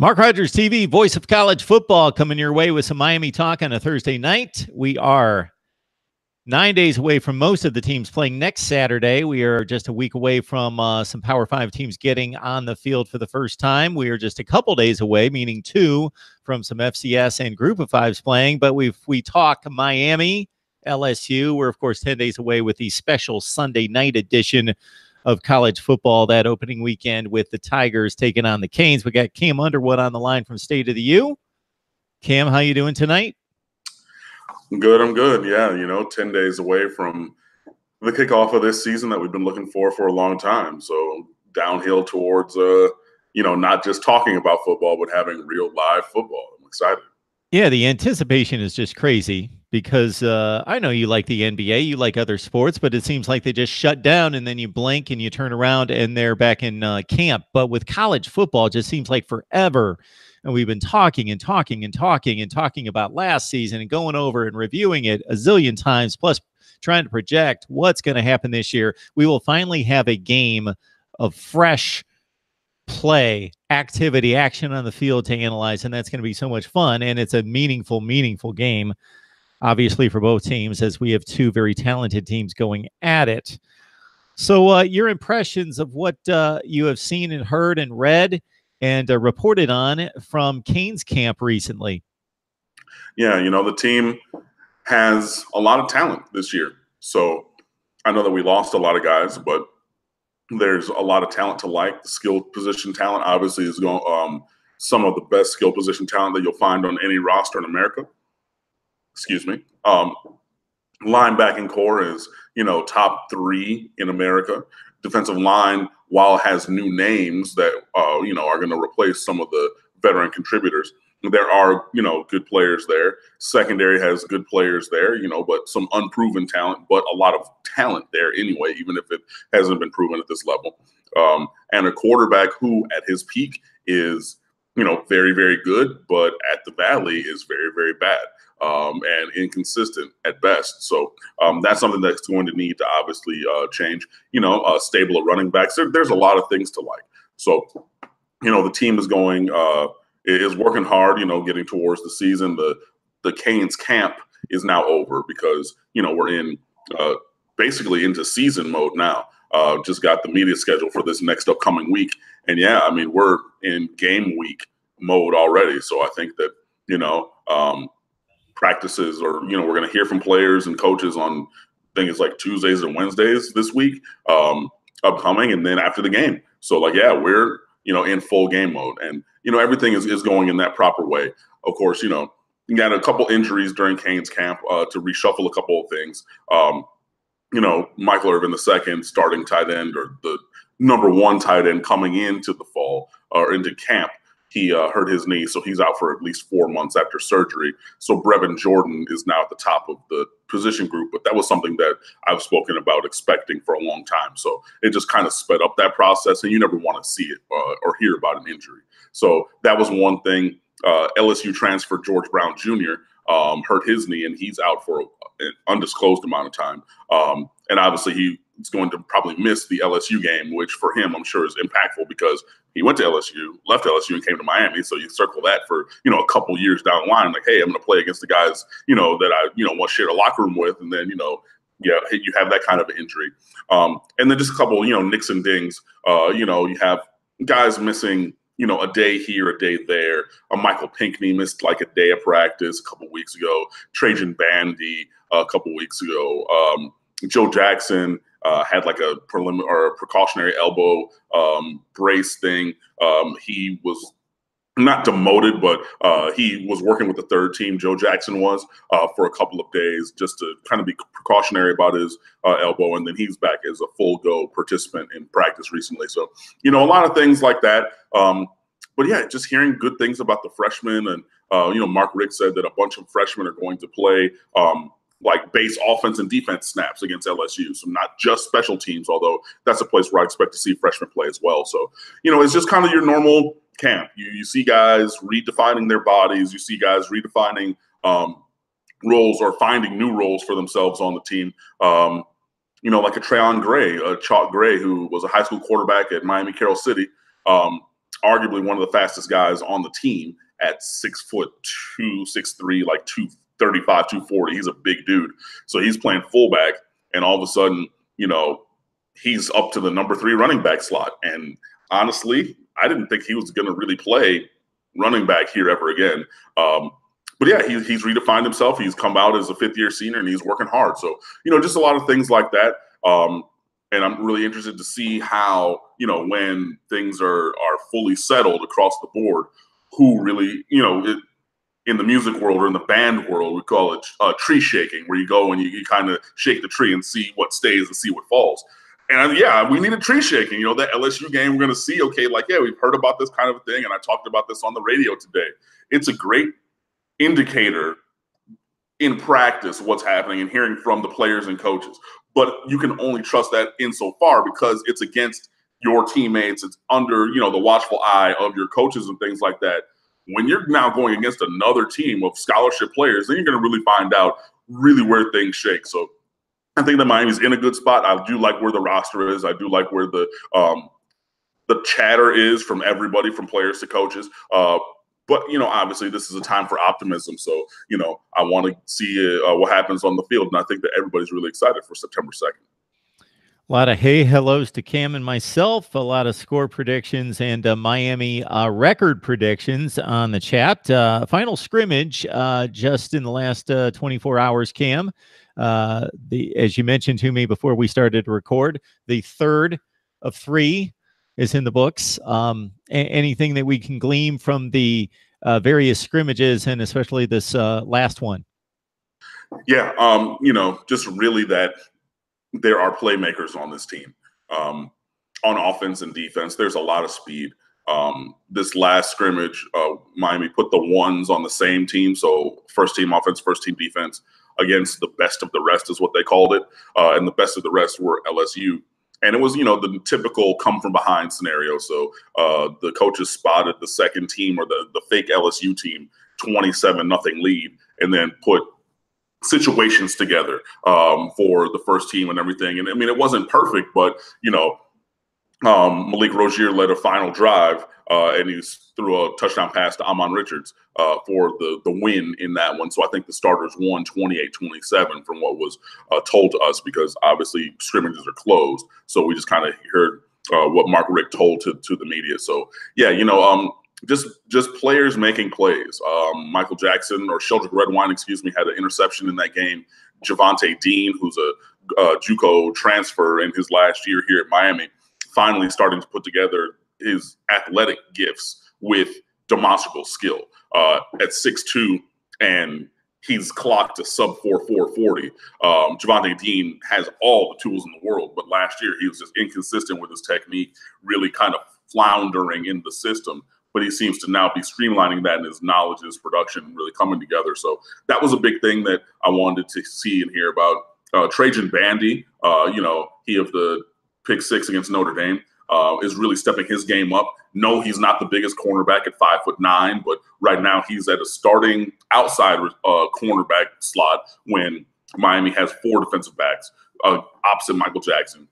Mark Rogers TV, voice of college football, coming your way with some Miami talk on a Thursday night. We are nine days away from most of the teams playing next Saturday. We are just a week away from uh, some Power Five teams getting on the field for the first time. We are just a couple days away, meaning two, from some FCS and Group of Fives playing. But we we talk Miami, LSU. We're of course ten days away with the special Sunday night edition of college football that opening weekend with the Tigers taking on the Canes. We got Cam Underwood on the line from State of the U. Cam, how you doing tonight? I'm good. I'm good. Yeah, you know, ten days away from the kickoff of this season that we've been looking for for a long time. So downhill towards, uh, you know, not just talking about football, but having real live football. I'm excited. Yeah, the anticipation is just crazy because uh, I know you like the NBA, you like other sports, but it seems like they just shut down and then you blink and you turn around and they're back in uh, camp. But with college football, it just seems like forever. And we've been talking and talking and talking and talking about last season and going over and reviewing it a zillion times, plus trying to project what's going to happen this year. We will finally have a game of fresh play, activity, action on the field to analyze. And that's going to be so much fun. And it's a meaningful, meaningful game obviously for both teams as we have two very talented teams going at it. So, uh, your impressions of what uh, you have seen and heard and read and uh, reported on from Canes camp recently? Yeah, you know, the team has a lot of talent this year. So, I know that we lost a lot of guys, but there's a lot of talent to like. The skill position talent obviously is going um, some of the best skill position talent that you'll find on any roster in America excuse me, um, linebacking core is you know top three in America. Defensive line, while has new names that uh, you know are going to replace some of the veteran contributors, there are you know good players there. Secondary has good players there, you know, but some unproven talent, but a lot of talent there anyway, even if it hasn't been proven at this level. Um, and a quarterback who, at his peak, is you know very very good, but at the valley is very very bad um, and inconsistent at best. So um, that's something that's going to need to obviously uh, change. You know, a stable of running backs. There, there's a lot of things to like. So, you know, the team is going uh, is working hard. You know, getting towards the season. The the Canes camp is now over because you know we're in uh, basically into season mode now. Uh, just got the media schedule for this next upcoming week, and yeah, I mean we're in game week mode already. So I think that you know um, practices or you know we're going to hear from players and coaches on things like Tuesdays and Wednesdays this week um, upcoming, and then after the game. So like yeah, we're you know in full game mode, and you know everything is is going in that proper way. Of course, you know you got a couple injuries during Canes camp uh, to reshuffle a couple of things. Um, you know Michael Irvin the second starting tight end or the number one tight end coming into the fall or into camp he uh, hurt his knee, so he's out for at least four months after surgery. So Brevin Jordan is now at the top of the position group, but that was something that I've spoken about expecting for a long time. So it just kind of sped up that process, and you never want to see it uh, or hear about an injury. So that was one thing. Uh, LSU transfer George Brown Jr. Um, hurt his knee, and he's out for an undisclosed amount of time. Um, and obviously, he is going to probably miss the LSU game, which for him, I'm sure, is impactful because he went to LSU, left LSU, and came to Miami. So you circle that for you know a couple years down the line, like, hey, I'm going to play against the guys you know that I you know want to share a locker room with, and then you know yeah, you have that kind of injury. Um, and then just a couple, you know, nicks and dings. Uh, you know, you have guys missing, you know, a day here, a day there. Uh, Michael Pinkney missed like a day of practice a couple weeks ago. Trajan Bandy uh, a couple weeks ago. Um, Joe Jackson uh, had like a preliminary or precautionary elbow um, brace thing. Um, he was not demoted, but uh, he was working with the third team. Joe Jackson was uh, for a couple of days just to kind of be precautionary about his uh, elbow, and then he's back as a full go participant in practice recently. So you know a lot of things like that. Um, but yeah, just hearing good things about the freshmen, and uh, you know Mark Richt said that a bunch of freshmen are going to play. Um, like base offense and defense snaps against LSU. So not just special teams, although that's a place where I expect to see freshmen play as well. So, you know, it's just kind of your normal camp. You, you see guys redefining their bodies. You see guys redefining um, roles or finding new roles for themselves on the team. Um, you know, like a Trayone Gray, a Chalk Gray, who was a high school quarterback at Miami Carol City. Um, arguably one of the fastest guys on the team at six foot two, six three, like 235, 240. He's a big dude. So he's playing fullback, and all of a sudden, you know, he's up to the number three running back slot. And honestly, I didn't think he was going to really play running back here ever again. Um, but yeah, he, he's redefined himself. He's come out as a fifth year senior and he's working hard. So, you know, just a lot of things like that. Um, and I'm really interested to see how, you know, when things are are fully settled across the board, who really, you know, it, in the music world or in the band world, we call it uh, tree shaking, where you go and you, you kind of shake the tree and see what stays and see what falls. And yeah, we need a tree shaking. You know, that LSU game, we're going to see, okay, like, yeah, we've heard about this kind of thing. And I talked about this on the radio today. It's a great indicator in practice what's happening and hearing from the players and coaches. But you can only trust that insofar because it's against your teammates. It's under, you know, the watchful eye of your coaches and things like that. When you're now going against another team of scholarship players, then you're going to really find out really where things shake. So I think that Miami's in a good spot. I do like where the roster is. I do like where the um, the chatter is from everybody, from players to coaches. Uh, but you know, obviously, this is a time for optimism. So you know, I want to see uh, what happens on the field, and I think that everybody's really excited for September second. A lot of hey hellos to Cam and myself. A lot of score predictions and uh, Miami uh, record predictions on the chat. Uh, final scrimmage uh, just in the last uh, 24 hours. Cam, uh, the as you mentioned to me before we started to record, the third of three is in the books. Um, anything that we can glean from the various scrimmages and especially this last one? Yeah, um, you know, just really that there are playmakers on this team. Um, on offense and defense, there's a lot of speed. Um, this last scrimmage, uh, Miami put the ones on the same team. So first team offense, first team defense against the best of the rest is what they called it. Uh, and the best of the rest were LSU and it was you know the typical come from behind scenario. So uh, the coaches spotted the second team or the the fake LSU team twenty seven nothing lead, and then put situations together um, for the first team and everything. And I mean, it wasn't perfect, but you know, um, Malik Rosier led a final drive, uh, and he threw a touchdown pass to Ahmmon Richards uh, for the the win in that one. So I think the starters won 28-27 from what was uh, told to us because obviously scrimmages are closed. So we just kind of heard uh, what Mark Richt told to to the media. So yeah, you know, um, just just players making plays. Um, Michael Jackson or Sheldrick Redwine, excuse me, had an interception in that game. Jhavonte Dean, who's a JUCO transfer in his last year here at Miami finally starting to put together his athletic gifts with demonstrable skill. Uh, at six two, and he's clocked a sub 4 440. Um, Jhavonte Dean has all the tools in the world, but last year he was just inconsistent with his technique, really kind of floundering in the system. But he seems to now be streamlining that and his knowledge, his production really coming together. So that was a big thing that I wanted to see and hear about. Uh, Trajan Bandy, uh, you know, he of the pick six against Notre Dame, uh, is really stepping his game up. No, he's not the biggest cornerback at five foot nine, but right now he's at a starting outside uh, cornerback slot when Miami has four defensive backs uh, opposite Michael Jackson.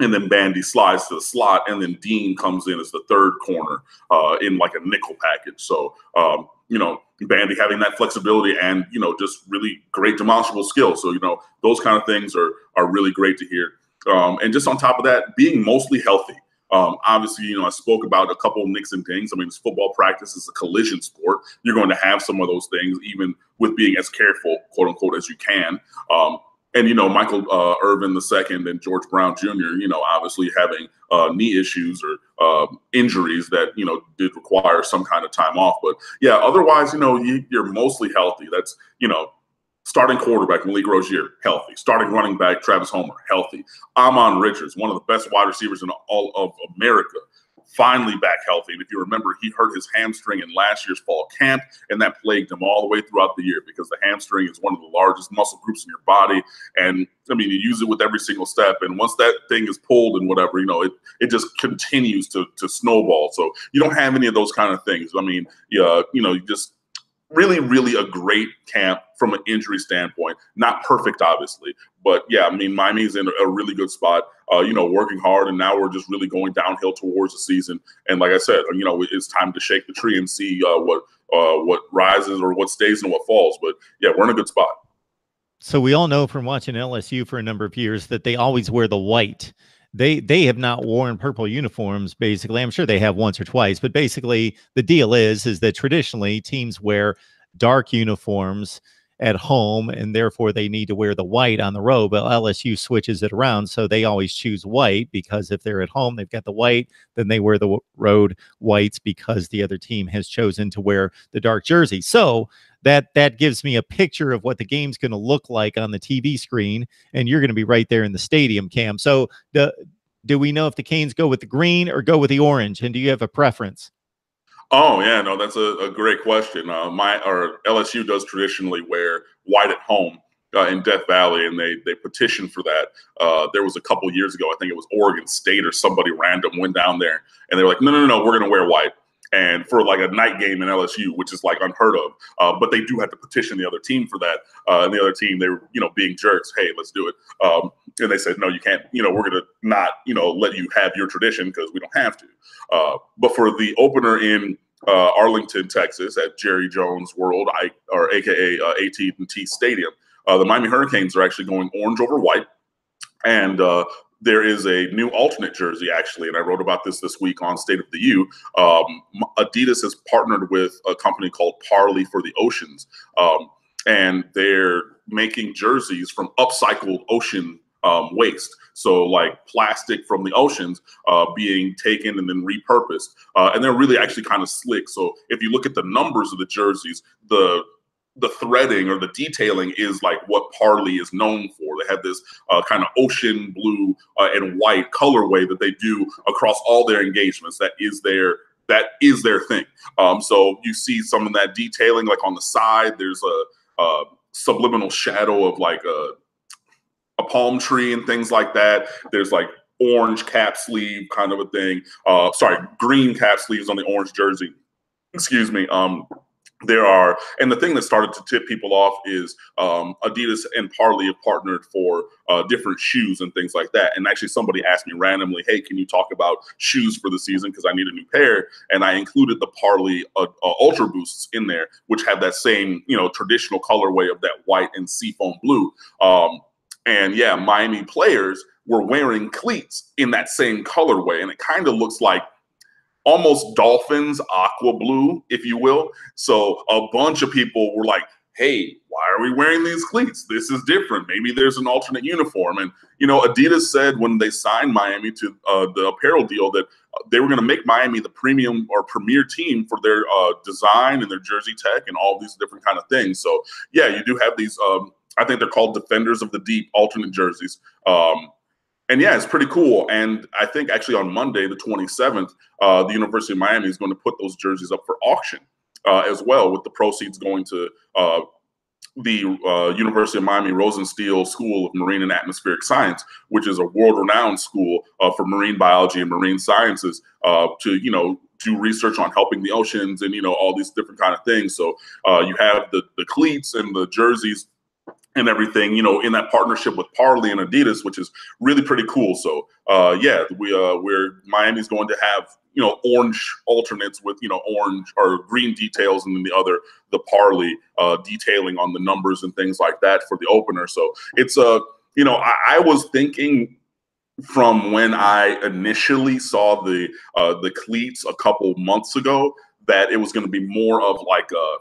And then Bandy slides to the slot, and then Dean comes in as the third corner uh, in like a nickel package. So, um, you know, Bandy having that flexibility and you know just really great demonstrable skill. So, you know, those kind of things are are really great to hear. Um, and just on top of that, being mostly healthy. Um, obviously, you know, I spoke about a couple of nicks and dings. I mean, this football practice is a collision sport. You're going to have some of those things, even with being as careful, quote unquote, as you can. Um, and you know, Michael uh, Irvin II and George Brown Jr. You know, obviously having uh, knee issues or uh, injuries that you know did require some kind of time off. But yeah, otherwise, you know, you, you're mostly healthy. That's you know, Starting quarterback Malik Rosier, healthy. Starting running back Travis Homer, healthy. Ahmmon Richards, one of the best wide receivers in all of America, finally back healthy. And if you remember, he hurt his hamstring in last year's fall camp, and that plagued him all the way throughout the year because the hamstring is one of the largest muscle groups in your body. And I mean, you use it with every single step. And once that thing is pulled and whatever, you know, it it just continues to to snowball. So you don't have any of those kind of things. I mean, yeah, you know, you just really, really a great camp from an injury standpoint. Not perfect, obviously, but yeah, I mean, Miami's in a really good spot. Uh, you know, working hard, and now we're just really going downhill towards the season. And like I said, you know, it's time to shake the tree and see uh, what uh, what rises or what stays and what falls. But yeah, we're in a good spot. So we all know from watching LSU for a number of years that they always wear the white. They they have not worn purple uniforms basically. I'm sure they have once or twice, but basically the deal is is that traditionally teams wear dark uniforms at home and therefore they need to wear the white on the road but lsu switches it around so they always choose white because if they're at home they've got the white then they wear the road whites because the other team has chosen to wear the dark jersey. So that that gives me a picture of what the game's going to look like on the tv screen and you're going to be right there in the stadium cam. So the do we know if the canes go with the green or go with the orange and do you have a preference Oh yeah, no, that's a, a great question. Uh, my or LSU does traditionally wear white at home uh, in Death Valley, and they they petitioned for that. Uh, there was a couple years ago, I think it was Oregon State or somebody random went down there, and they were like, no, no, no, no we're going to wear white. And for like a night game in LSU, which is like unheard of, uh, but they do have to petition the other team for that. Uh, and the other team, they were, you know, being jerks. Hey, let's do it. Um, and they said, no, you can't. You know, we're to not, you know, let you have your tradition because we don't have to. Uh, but for the opener in uh, Arlington, Texas, at Jerry Jones World, I, or AKA uh, AT&T Stadium. Uh, the Miami Hurricanes are actually going orange over white, and uh, there is a new alternate jersey actually, and I wrote about this this week on State of the U. Um, Adidas has partnered with a company called Parley for the Oceans, um, and they're making jerseys from upcycled ocean um, waste. So, like plastic from the oceans uh, being taken and then repurposed. Uh, and they're really actually kind of slick. So, if you look at the numbers of the jerseys, the the threading or the detailing is like what Parley is known for. They have this uh, kind of ocean blue uh, and white colorway that they do across all their engagements. That is their that is their thing. Um, so you see some of that detailing, like on the side. There's a, a subliminal shadow of like a a palm tree and things like that. There's like orange cap sleeve kind of a thing. Uh, sorry, green cap sleeves on the orange jersey. Excuse me. Um, there are, and the thing that started to tip people off is um, Adidas and Parley have partnered for uh, different shoes and things like that. And actually, somebody asked me randomly, "Hey, can you talk about shoes for the season? Because I need a new pair." And I included the Parley uh, uh, Ultra Boosts in there, which have that same, you know, traditional colorway of that white and seafoam blue. Um, and yeah, Miami players were wearing cleats in that same colorway. And it kind of looks like almost Dolphins aqua blue, if you will. So a bunch of people were like, hey, why are we wearing these cleats? This is different. Maybe there's an alternate uniform. And, you know, Adidas said when they signed Miami to uh, the apparel deal that uh, they were going to make Miami the premium or premier team for their uh, design and their jersey tech and all these different kind of things. So, yeah, you do have these um, I think they're called Defenders of the Deep alternate jerseys. Um, and yeah, it's pretty cool. And I think actually on Monday, the 27th, uh, the University of Miami is going to put those jerseys up for auction uh, as well, with the proceeds going to uh, the uh, University of Miami Rosenstiel School of Marine and Atmospheric Science, which is a world-renowned school uh, for marine biology and marine sciences, uh, to you know do research on helping the oceans and you know all these different kind of things. So you have the the cleats and the jerseys and everything, you know, in that partnership with Parley and Adidas, which is really pretty cool. So, uh, yeah, we uh, we're Miami's going to have you know orange alternates with you know orange or green details, and then the other the Parley uh, detailing on the numbers and things like that for the opener. So it's a uh, you know I, I was thinking from when I initially saw the uh, the cleats a couple months ago that it was going to be more of like a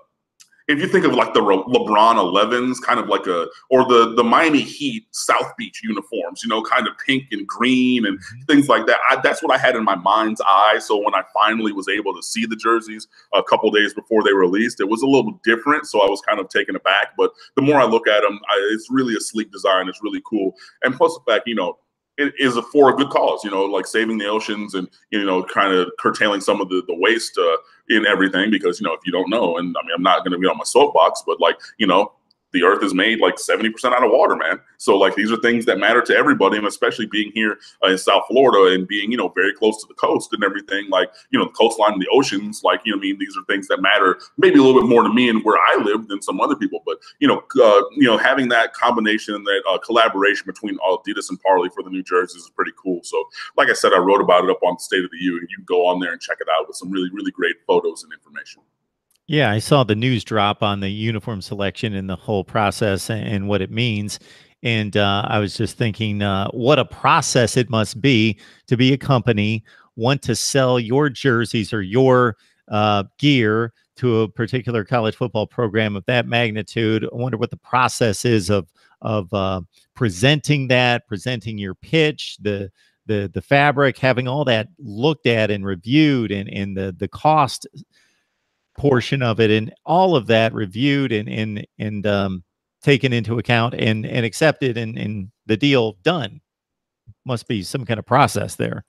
if you think of like the LeBron 11s, kind of like a, or the the Miami Heat South Beach uniforms, you know, kind of pink and green and mm-hmm. things like that. I, that's what I had in my mind's eye. So when I finally was able to see the jerseys a couple days before they released, it was a little different. So I was kind of taken aback. But the more I look at them, I, it's really a sleek design. It's really cool. And plus the fact, you know, it is a for a good cause, you know, like saving the oceans and you know, kind of curtailing some of the the waste uh, in everything. Because you know, if you don't know, and I mean, I'm not going to be on my soapbox, but like you know, the earth is made like 70% out of water, man. So like these are things that matter to everybody, and especially being here uh, in South Florida and being, you know, very close to the coast and everything, like, you know, the coastline and the oceans, like, you know, I mean, these are things that matter maybe a little bit more to me and where I live than some other people. But, you know, uh, you know, having that combination, that uh, collaboration between Adidas and Parley for the new jerseys is pretty cool. So like I said, I wrote about it up on State of the U, and you can go on there and check it out with some really, really great photos and information. Yeah, I saw the news drop on the uniform selection and the whole process and what it means. And uh, I was just thinking, uh, what a process it must be to be a company, want to sell your jerseys or your uh, gear to a particular college football program of that magnitude. I wonder what the process is of of uh, presenting that, presenting your pitch, the the the fabric, having all that looked at and reviewed, and and the the cost portion of it and all of that reviewed and and and um, taken into account and and accepted and and the deal done. Must be some kind of process there.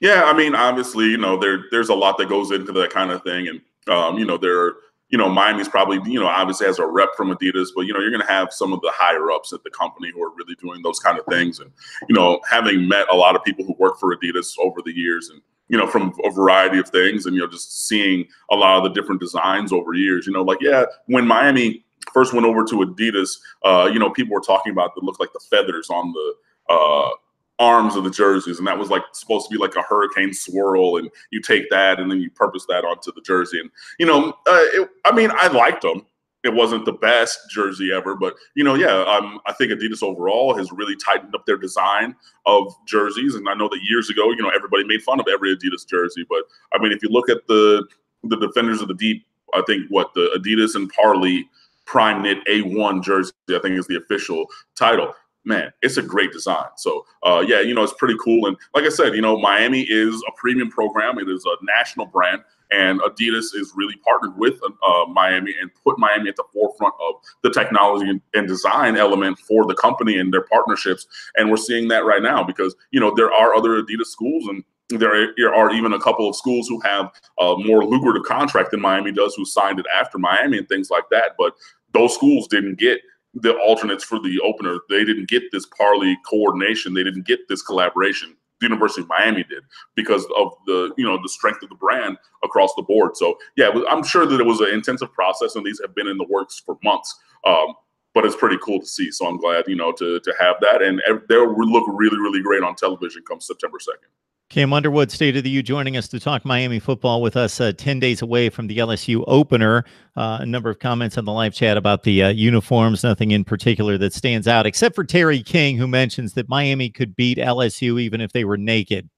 Yeah i mean obviously you know there there's a lot that goes into that kind of thing and um, you know there you know miami's probably you know obviously has a rep from adidas but you know you're going to have some of the higher ups at the company who are really doing those kind of things and you know having met a lot of people who work for adidas over the years and you know, from a variety of things and, you know, just seeing a lot of the different designs over years, you know, like, yeah, when Miami first went over to Adidas, uh, you know, people were talking about the look like the feathers on the, uh, arms of the jerseys and that was like supposed to be like a hurricane swirl and you take that and then you purpose that onto the jersey and you know uh, it, i mean i liked them it wasn't the best jersey ever, but you know, yeah, um, I think Adidas overall has really tightened up their design of jerseys. And I know that years ago, you know, everybody made fun of every Adidas jersey, but I mean, if you look at the the defenders of the deep, I think what the Adidas and Parley Prime Knit A1 jersey, I think is the official title. Man, it's a great design. So, uh, yeah, you know, it's pretty cool. And like I said, you know, Miami is a premium program. It is a national brand. And Adidas is really partnered with uh, Miami and put Miami at the forefront of the technology and, design element for the company and their partnerships. And we're seeing that right now because you know there are other Adidas schools and there are even a couple of schools who have a more lucrative contract than Miami does, who signed it after Miami and things like that. But those schools didn't get the alternates for the opener. They didn't get this Parley coordination. They didn't get this collaboration the University of Miami did because of the you know the strength of the brand across the board. So yeah, I'm sure that it was an intensive process, and these have been in the works for months. Um, but it's pretty cool to see. So I'm glad you know to to have that, and they'll look really really great on television come September second. Cam Underwood, State of the U, joining us to talk Miami football with us uh, 10 days away from the LSU opener. Uh, a number of comments on the live chat about the uh, uniforms, nothing in particular that stands out, except for Terry King, who mentions that Miami could beat LSU even if they were naked.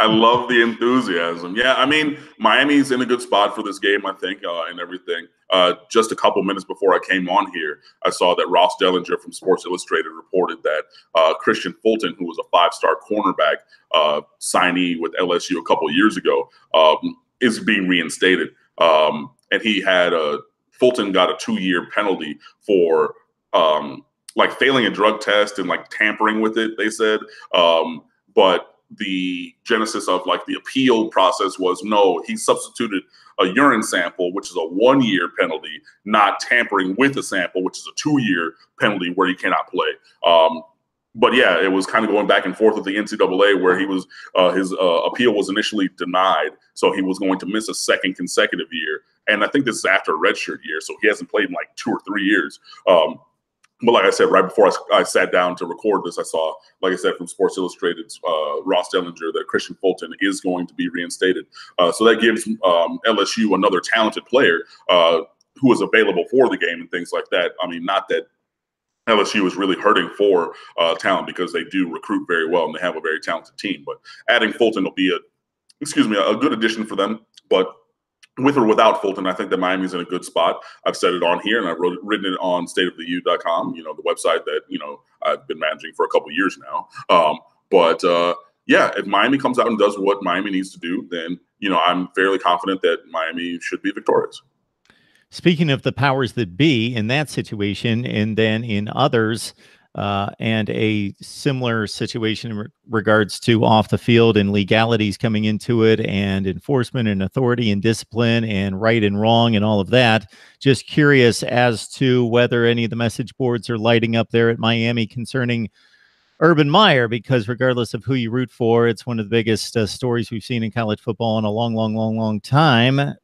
I love the enthusiasm. Yeah, I mean, Miami's in a good spot for this game, I think, uh, and everything. Uh, just a couple minutes before I came on here, I saw that Ross Dellenger from Sports Illustrated reported that uh, Kristian Fulton, who was a five-star cornerback uh, signee with LSU a couple years ago, um, is being reinstated. Um, and he had a Fulton got a two-year penalty for um, like failing a drug test and like tampering with it. They said, um, but the genesis of like the appeal process was no, he substituted a urine sample, which is a one year penalty, not tampering with a sample, which is a two year penalty where you cannot play. Um, but yeah, it was kind of going back and forth with the NCAA where he was uh, his uh, appeal was initially denied, so he was going to miss a second consecutive year. And I think this is after a redshirt year, so he hasn't played in like two or three years. Um, but like I said, right before I, I, sat down to record this, I saw, like I said, from Sports Illustrated, uh, Ross Dellenger that Kristian Fulton is going to be reinstated. Uh, so that gives um, LSU another talented player uh, who is available for the game and things like that. I mean, not that LSU is really hurting for uh, talent because they do recruit very well and they have a very talented team. But adding Fulton will be a, excuse me, a good addition for them. But with or without Fulton, I think that Miami's in a good spot. I've said it on here, and I've wrote, written it on stateoftheu.com. You know, the website that you know I've been managing for a couple years now. Um, but uh, yeah, if Miami comes out and does what Miami needs to do, then you know I'm fairly confident that Miami should be victorious. Speaking of the powers that be in that situation, and then in others, uh, and a similar situation in re- regards to off the field and legalities coming into it, and enforcement and authority and discipline and right and wrong and all of that. Just curious as to whether any of the message boards are lighting up there at Miami concerning Urban Meyer, because regardless of who you root for, it's one of the biggest uh, stories we've seen in college football in a long, long, long, long time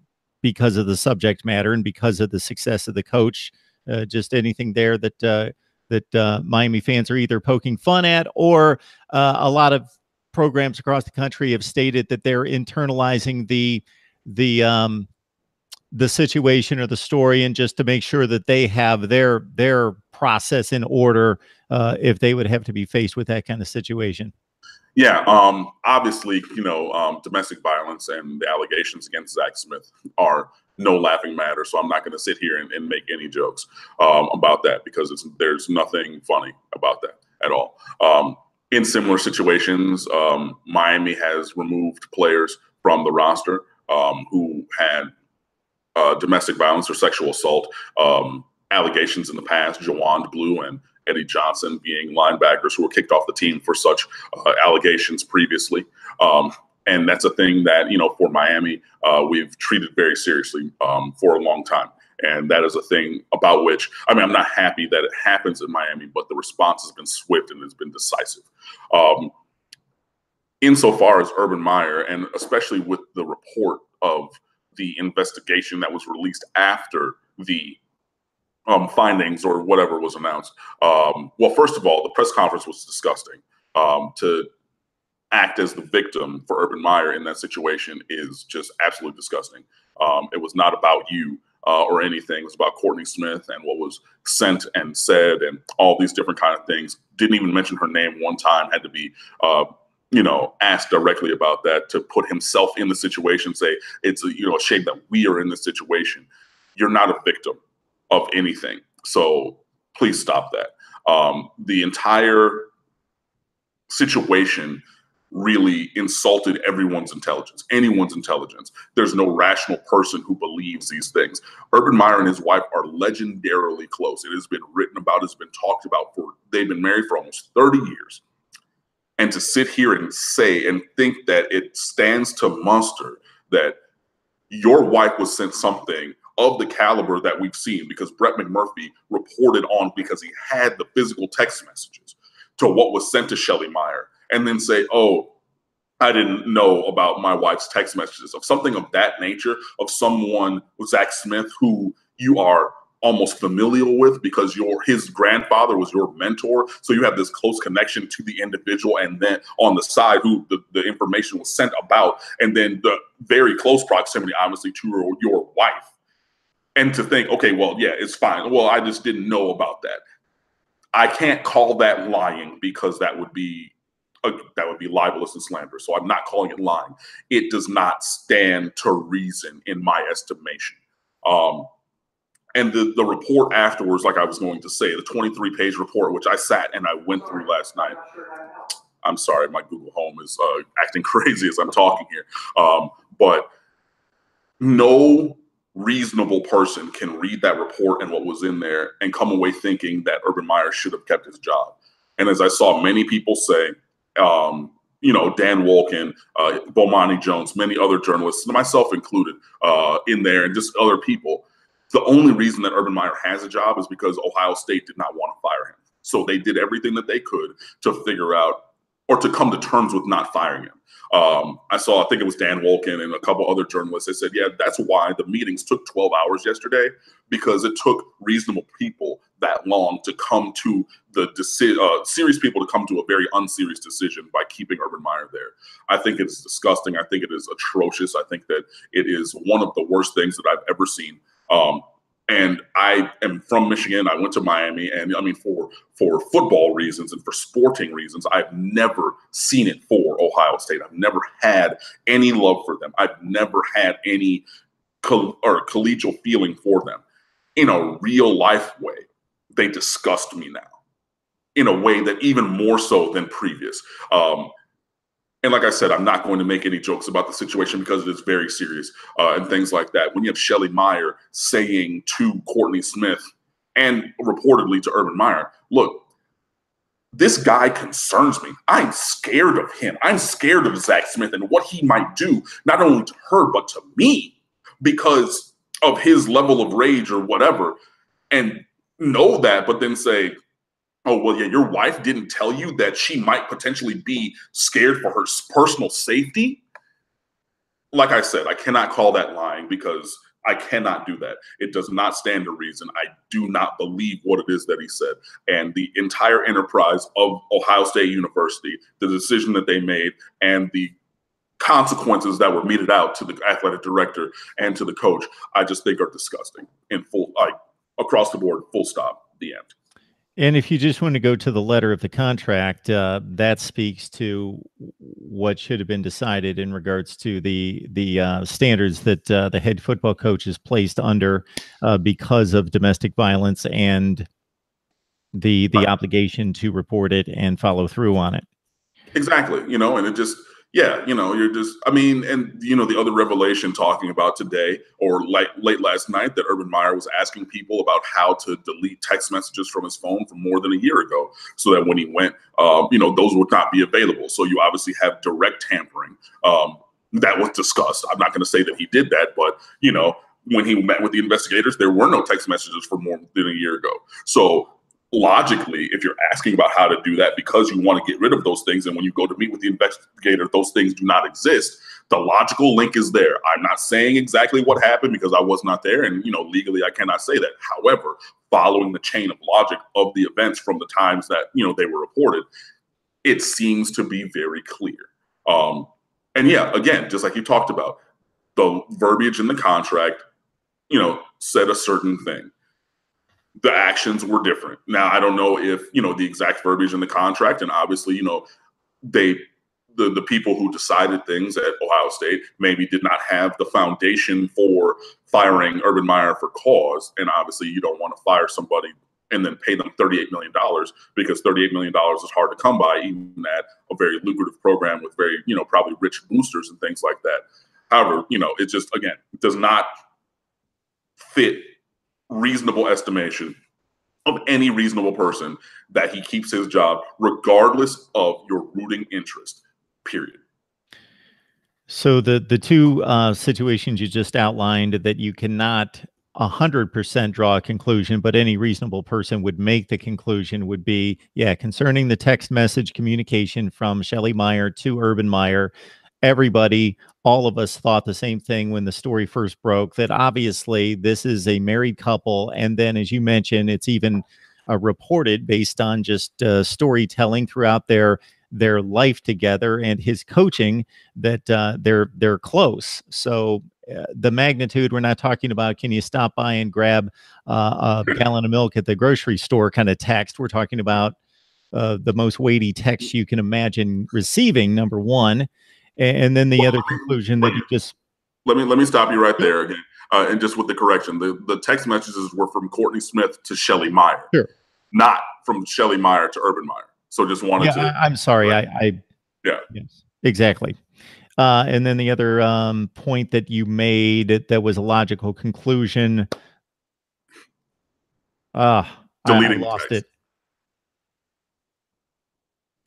because of the subject matter and because of the success of the coach. Uh, just anything there that uh, that uh, Miami fans are either poking fun at, or uh, a lot of programs across the country have stated that they're internalizing the the um, the situation or the story, and just to make sure that they have their their process in order uh, if they would have to be faced with that kind of situation. Yeah, um, obviously, you know, um, domestic violence and the allegations against Zach Smith are no laughing matter. So I'm not going to sit here and, and, make any jokes um, about that because there's nothing funny about that at all. Um, in similar situations, um, Miami has removed players from the roster um, who had uh, domestic violence or sexual assault um, allegations in the past. Jawand Blue and Eddie Johnson being linebackers who were kicked off the team for such uh, allegations previously. Um, and that's a thing that you know for Miami uh, we've treated very seriously um, for a long time. And that is a thing about which I mean I'm not happy that it happens in Miami, but the response has been swift and it's been decisive. Um, insofar as Urban Meyer, and especially with the report of the investigation that was released after the um, findings or whatever was announced. Um, well, first of all, the press conference was disgusting. Um, to act as the victim for Urban Meyer in that situation is just absolutely disgusting. Um, it was not about you uh, or anything. It was about Courtney Smith and what was sent and said and all these different kind of things. Didn't even mention her name one time. Had to be, uh, you know, asked directly about that to put himself in the situation. Say it's a, you know a shame that we are in this situation. You're not a victim of anything. So please stop that. Um, the entire situation really insulted everyone's intelligence, anyone's intelligence. There's no rational person who believes these things. Urban Meyer and his wife are legendarily close. It has been written about, it's been talked about for, they've been married for almost 30 years. And to sit here and say and think that it stands to muster that your wife was sent something of the caliber that we've seen because Brett McMurphy reported on because he had the physical text messages to what was sent to Shelley Meyer and then say, oh, I didn't know about my wife's text messages of something of that nature of someone, Zach Smith, who you are almost familial with because your his grandfather was your mentor. So you have this close connection to the individual and then on the side who the, the information was sent about and then the very close proximity obviously to your, your wife. And to think okay well yeah it's fine. Well i just didn't know about that. I can't call that lying because that would be that would be libelous and slander. So I'm not calling it lying. It does not stand to reason in my estimation. Um, and the, the report afterwards, like I was going to say, the 23 page report, which I sat and I went through last night. I'm sorry, my Google Home is uh, acting crazy as I'm talking here. Um, but no reasonable person can read that report and what was in there and come away thinking that Urban Meyer should have kept his job. And as I saw many people say, um, you know, Dan Wolken, uh, Bomani Jones, many other journalists, myself included, uh, in there, and just other people. The only reason that Urban Meyer has a job is because Ohio State did not want to fire him. So they did everything that they could to figure out or to come to terms with not firing him. Um, I saw, I think it was Dan Wolken and a couple other journalists. They said, yeah, that's why the meetings took 12 hours yesterday because it took reasonable people that long to come to the decision, uh, serious people to come to a very unserious decision by keeping Urban Meyer there. I think it is disgusting. I think it is atrocious. I think that it is one of the worst things that I've ever seen. Um, and I am from Michigan. I went to Miami, and I mean for for football reasons and for sporting reasons, I've never seen it for Ohio State. I've never had any love for them. I've never had any or collegial feeling for them. In a real life way, they disgust me now. In a way that even more so than previous. Um, and like I said, I'm not going to make any jokes about the situation because it is very serious uh, and things like that. When you have Shelley Meyer saying to Courtney Smith and reportedly to Urban Meyer, look, this guy concerns me. I'm scared of him. I'm scared of Zach Smith and what he might do, not only to her, but to me, because of his level of rage or whatever. And know that, but then say, oh, well, yeah, your wife didn't tell you that she might potentially be scared for her personal safety. Like I said, I cannot call that lying because I cannot do that. It does not stand to reason. I do not believe what it is that he said. And the entire enterprise of Ohio State University, the decision that they made, and the consequences that were meted out to the athletic director and to the coach, I just think are disgusting in full, like across the board, full stop, the end. And if you just want to go to the letter of the contract, uh, that speaks to what should have been decided in regards to the the uh, standards that uh, the head football coach is placed under uh, because of domestic violence and the the right. obligation to report it and follow through on it. Exactly, you know, and it just yeah, you know, you're just, I mean, and, you know, the other revelation talking about today or like late last night that Urban Meyer was asking people about how to delete text messages from his phone from more than a year ago so that when he went, um, you know, those would not be available. So you obviously have direct tampering. Um, that was discussed. I'm not going to say that he did that, but, you know, when he met with the investigators, there were no text messages for more than a year ago. So logically, if you're asking about how to do that because you want to get rid of those things, and when you go to meet with the investigator, those things do not exist, the logical link is there. I'm not saying exactly what happened because I was not there, and you know, legally I cannot say that. However, following the chain of logic of the events from the times that you know they were reported, it seems to be very clear. Um, and yeah, again, just like you talked about, the verbiage in the contract, you know, said a certain thing the actions were different. Now I don't know if you know the exact verbiage in the contract, and obviously you know they the the people who decided things at Ohio State maybe did not have the foundation for firing Urban Meyer for cause, and obviously you don't want to fire somebody and then pay them $38 million because $38 million is hard to come by even at a very lucrative program with very you know probably rich boosters and things like that however you know it just again does not fit reasonable estimation of any reasonable person that he keeps his job regardless of your rooting interest period. So the the two uh, situations you just outlined that you cannot 100% draw a conclusion but any reasonable person would make the conclusion would be yeah concerning the text message communication from Shelley Meyer to Urban Meyer everybody, all of us thought the same thing when the story first broke that obviously this is a married couple. And then, as you mentioned, it's even uh, reported based on just uh, storytelling throughout their their life together and his coaching that uh, they're they're close. So uh, the magnitude we're not talking about can you stop by and grab uh, a gallon of milk at the grocery store kind of text. We're talking about uh, the most weighty text you can imagine receiving. Number one, and then the well, other conclusion that you just let me let me stop you right there again, uh, and just with the correction, the the text messages were from Courtney Smith to Shelley Meyer, sure. not from Shelley Meyer to Urban Meyer. So just wanted yeah, to. I, am sorry, right. I, I yeah yes exactly. Uh, and then the other um, point that you made that was a logical conclusion. Ah, uh, deleting I lost it.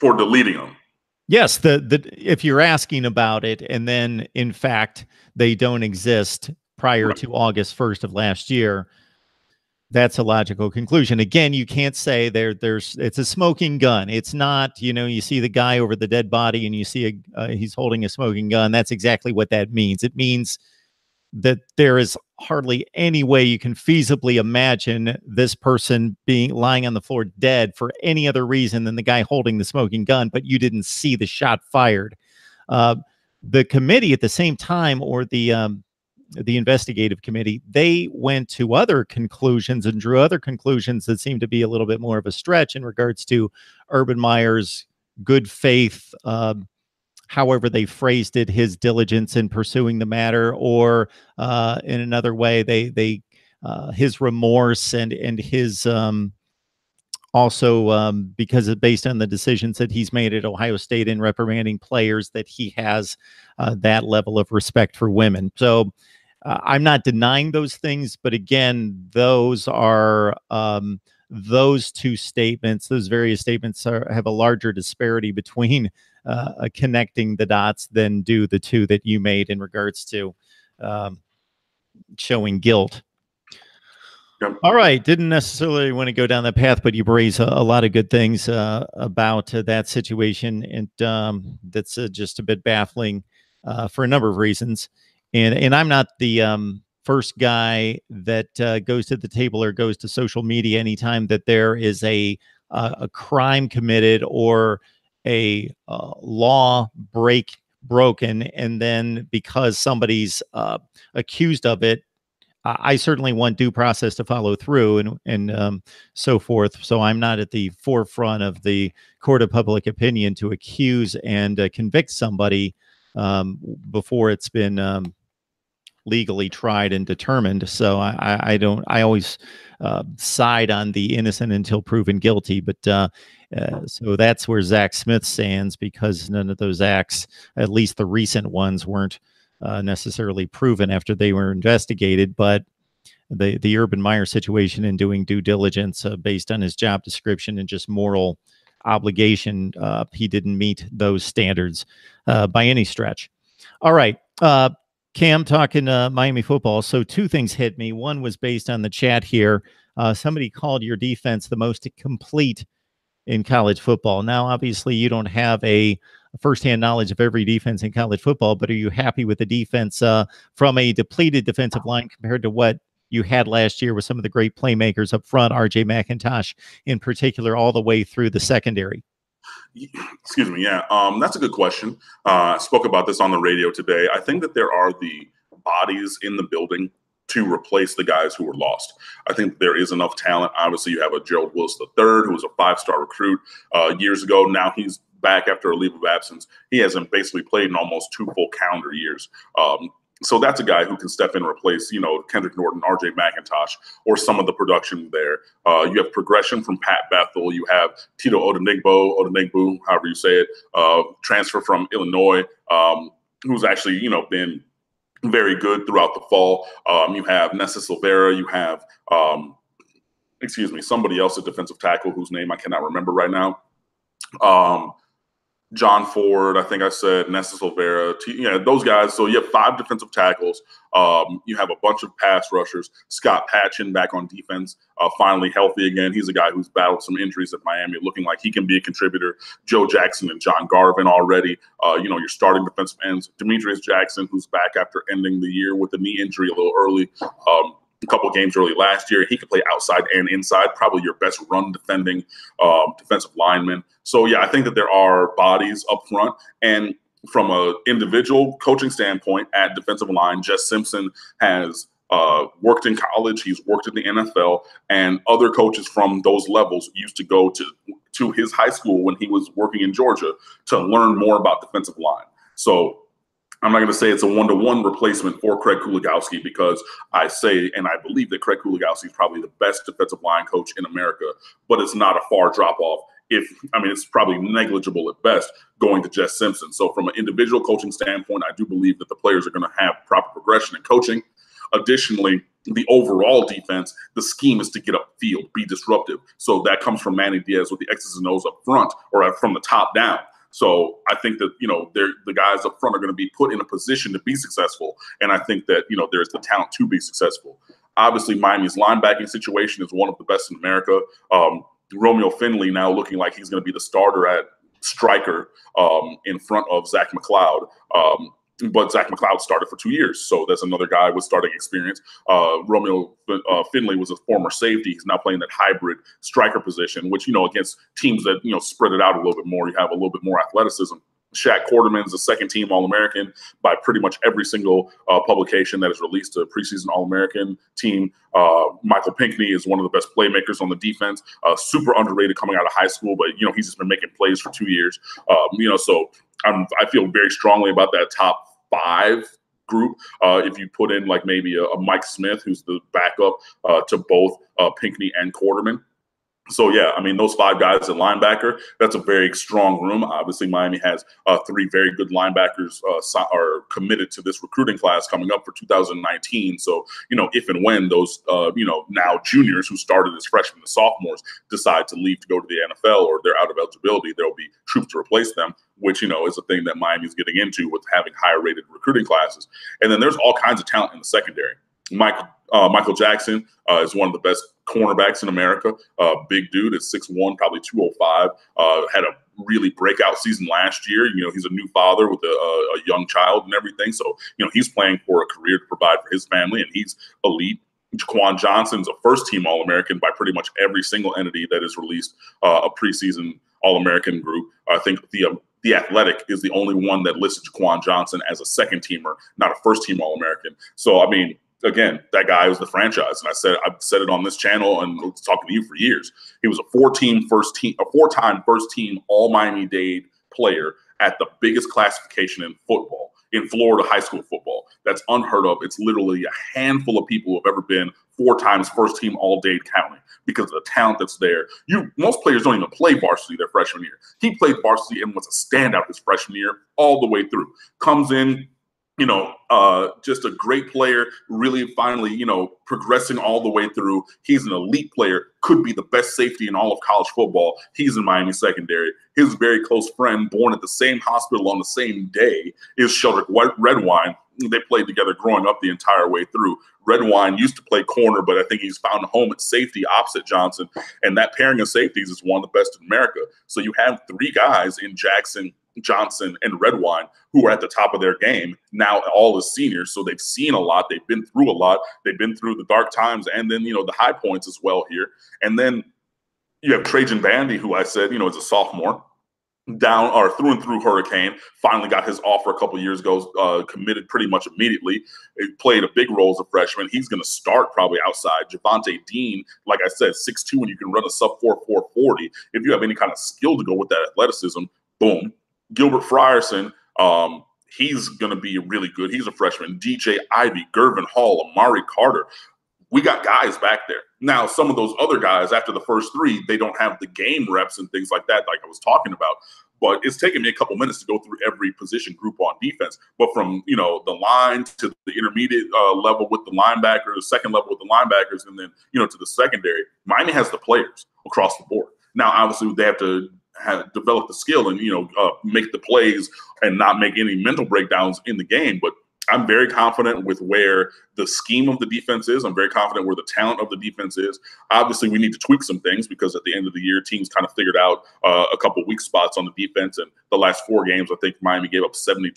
For deleting them. Yes, the the if you're asking about it, and then in fact they don't exist prior right. to August 1st of last year, that's a logical conclusion. Again, you can't say there there's it's a smoking gun. It's not, you know, you see the guy over the dead body and you see a uh, he's holding a smoking gun. That's exactly what that means. It means that there is hardly any way you can feasibly imagine this person being lying on the floor dead for any other reason than the guy holding the smoking gun, but you didn't see the shot fired. Uh, the committee at the same time, or the um, the investigative committee, they went to other conclusions and drew other conclusions that seemed to be a little bit more of a stretch in regards to Urban Meyer's good faith. Um, however they phrased it, his diligence in pursuing the matter, or uh, in another way, they they uh, his remorse and and his um, also um, because based on the decisions that he's made at Ohio State in reprimanding players, that he has uh, that level of respect for women. So. Uh, I'm not denying those things, but again, those are um, those two statements, those various statements, are, have a larger disparity between uh, connecting the dots than do the two that you made in regards to um, showing guilt. Yep. All right. Didn't necessarily want to go down that path, but you raise a, a lot of good things uh, about uh, that situation, and um, that's uh, just a bit baffling uh, for a number of reasons. And and I'm not the um, first guy that uh, goes to the table or goes to social media anytime that there is a a crime committed or a uh, law break broken, and then because somebody's accused of it I certainly want due process to follow through and and um, so forth. So I'm not at the forefront of the court of public opinion to accuse and uh, convict somebody um, before it's been um, legally tried and determined. So I, I don't. I always uh, side on the innocent until proven guilty. But uh, uh, so that's where Zach Smith stands because none of those acts, at least the recent ones, weren't uh, necessarily proven after they were investigated, but the the Urban Meyer situation and doing due diligence uh, based on his job description and just moral obligation, uh, he didn't meet those standards uh, by any stretch. All right. Uh, Cam talking uh, Miami football. So two things hit me. One was based on the chat here. Uh, somebody called your defense the most complete in college football. Now, obviously, you don't have a firsthand knowledge of every defense in college football, but are you happy with the defense uh, from a depleted defensive line compared to what you had last year with some of the great playmakers up front, RJ McIntosh in particular, all the way through the secondary? Excuse me. Yeah, um, that's a good question. Uh, I spoke about this on the radio today. I think that there are the bodies in the building to replace the guys who were lost. I think there is enough talent. Obviously, you have a Gerald Willis III, who was a five-star recruit uh, years ago. Now he's back after a leave of absence. He hasn't basically played in almost two full calendar years. Um, so that's a guy who can step in and replace, you know, Kendrick Norton, RJ McIntosh, or some of the production there. Uh, you have progression from Pat Bethel. You have Tito Odenigbo, Odenigbo, however you say it, uh, transfer from Illinois, um, who's actually, you know, been very good throughout the fall. Um, you have Nesta Silvera. You have, um, excuse me, somebody else at defensive tackle whose name I cannot remember right now. Um, John Ford, I think I said Nesta Silvera, yeah, those guys. So you have five defensive tackles. Um, you have a bunch of pass rushers. Scott Patchan back on defense, uh, finally healthy again. He's a guy who's battled some injuries at Miami, looking like he can be a contributor. Joe Jackson and John Garvin already. Uh, you know, your starting defensive ends. Demetrius Jackson, who's back after ending the year with a knee injury a little early. Um, a couple games early last year. He could play outside and inside, probably your best run defending um, defensive lineman. So yeah, I think that there are bodies up front and from a individual coaching standpoint at defensive line, Jess Simpson has uh, worked in college. He's worked in the NFL, and other coaches from those levels used to go to to his high school when he was working in Georgia to learn more about defensive line. So I'm not going to say it's a one to one replacement for Craig Kuligowski because I say and I believe that Craig Kuligowski is probably the best defensive line coach in America, but it's not a far drop off. If I mean, it's probably negligible at best going to Jess Simpson. So, from an individual coaching standpoint, I do believe that the players are going to have proper progression in coaching. Additionally, the overall defense, the scheme is to get upfield, be disruptive. So that comes from Manny Diaz with the X's and O's up front or from the top down. So I think that you know the guys up front are going to be put in a position to be successful, and I think that you know there's the talent to be successful. Obviously, Miami's linebacking situation is one of the best in America. Um, Romeo Finley now looking like he's going to be the starter at striker um, in front of Zach McCloud. Um, but Zach McCloud started for two years, so that's another guy with starting experience. Uh, Romeo uh, Finley was a former safety; he's now playing that hybrid striker position, which you know against teams that you know spread it out a little bit more, you have a little bit more athleticism. Shaq Quarterman's a second team All American by pretty much every single uh, publication that has released a preseason All American team. Uh, Michael Pinckney is one of the best playmakers on the defense, uh, super underrated coming out of high school, but you know he's just been making plays for two years. Um, you know, so I'm, I feel very strongly about that top five group. Uh, if you put in like maybe a, a Mike Smith, who's the backup uh, to both uh, Pinckney and Quarterman. So yeah, I mean those five guys at linebacker, that's a very strong room. Obviously, Miami has uh, three very good linebackers uh, so, are committed to this recruiting class coming up for 2019. So you know, if and when those uh, you know now juniors who started as freshmen and sophomores decide to leave to go to the NFL or they're out of eligibility, there will be troops to replace them. Which you know is a thing that Miami's getting into with having higher rated recruiting classes. And then there's all kinds of talent in the secondary. Michael uh, Michael Jackson uh, is one of the best cornerbacks in America. Uh, big dude at 6'1", probably 205. Uh, had a really breakout season last year. You know, he's a new father with a, a, young child and everything. So, you know, he's playing for a career to provide for his family, and he's elite. Jaquan Johnson's a first team All American by pretty much every single entity that has released uh, a preseason All American group. I think the um, the Athletic is the only one that listed Jaquan Johnson as a second teamer, not a first team All American. So, I mean, again, that guy was the franchise. And I said I've said it on this channel and talking to you for years. He was a four-team first team, a four-time first team all Miami Dade player at the biggest classification in football, in Florida high school football. That's unheard of. It's literally a handful of people who have ever been four times first team all Dade County because of the talent that's there. You most players don't even play varsity their freshman year. He played varsity and was a standout his freshman year all the way through. Comes in, you know, uh, just a great player, really finally, you know, progressing all the way through. He's an elite player, could be the best safety in all of college football. He's in Miami secondary. His very close friend, born at the same hospital on the same day, is Sheldrick Redwine. They played together growing up the entire way through. Redwine used to play corner, but I think he's found a home at safety opposite Johnson. And that pairing of safeties is one of the best in America. So you have three guys in Jackson, Johnson and Redwine, who are at the top of their game now, all as seniors. So they've seen a lot. They've been through a lot. They've been through the dark times and then, you know, the high points as well here. And then you have Trajan Bandy, who I said, you know, is a sophomore down or through and through Hurricane. Finally got his offer a couple years ago, uh, committed pretty much immediately. Played a big role as a freshman. He's going to start probably outside. Jhavonte Dean, like I said, six two, and you can run a sub 4 440. If you have any kind of skill to go with that athleticism, boom, Gilbert Frierson, um, he's going to be really good. He's a freshman. DJ Ivey, Gurvan Hall, Amari Carter. We got guys back there. Now, some of those other guys, after the first three, they don't have the game reps and things like that, like I was talking about. But it's taken me a couple minutes to go through every position group on defense. But from you know the line to the intermediate uh, level with the linebackers, the second level with the linebackers, and then you know to the secondary, Miami has the players across the board. Now, obviously, they have to have developed the skill and you know uh, make the plays and not make any mental breakdowns in the game. But I'm very confident with where the scheme of the defense is. I'm very confident where the talent of the defense is. Obviously, we need to tweak some things because at the end of the year, teams kind of figured out uh, a couple weak spots on the defense. And the last four games, I think Miami gave up 72%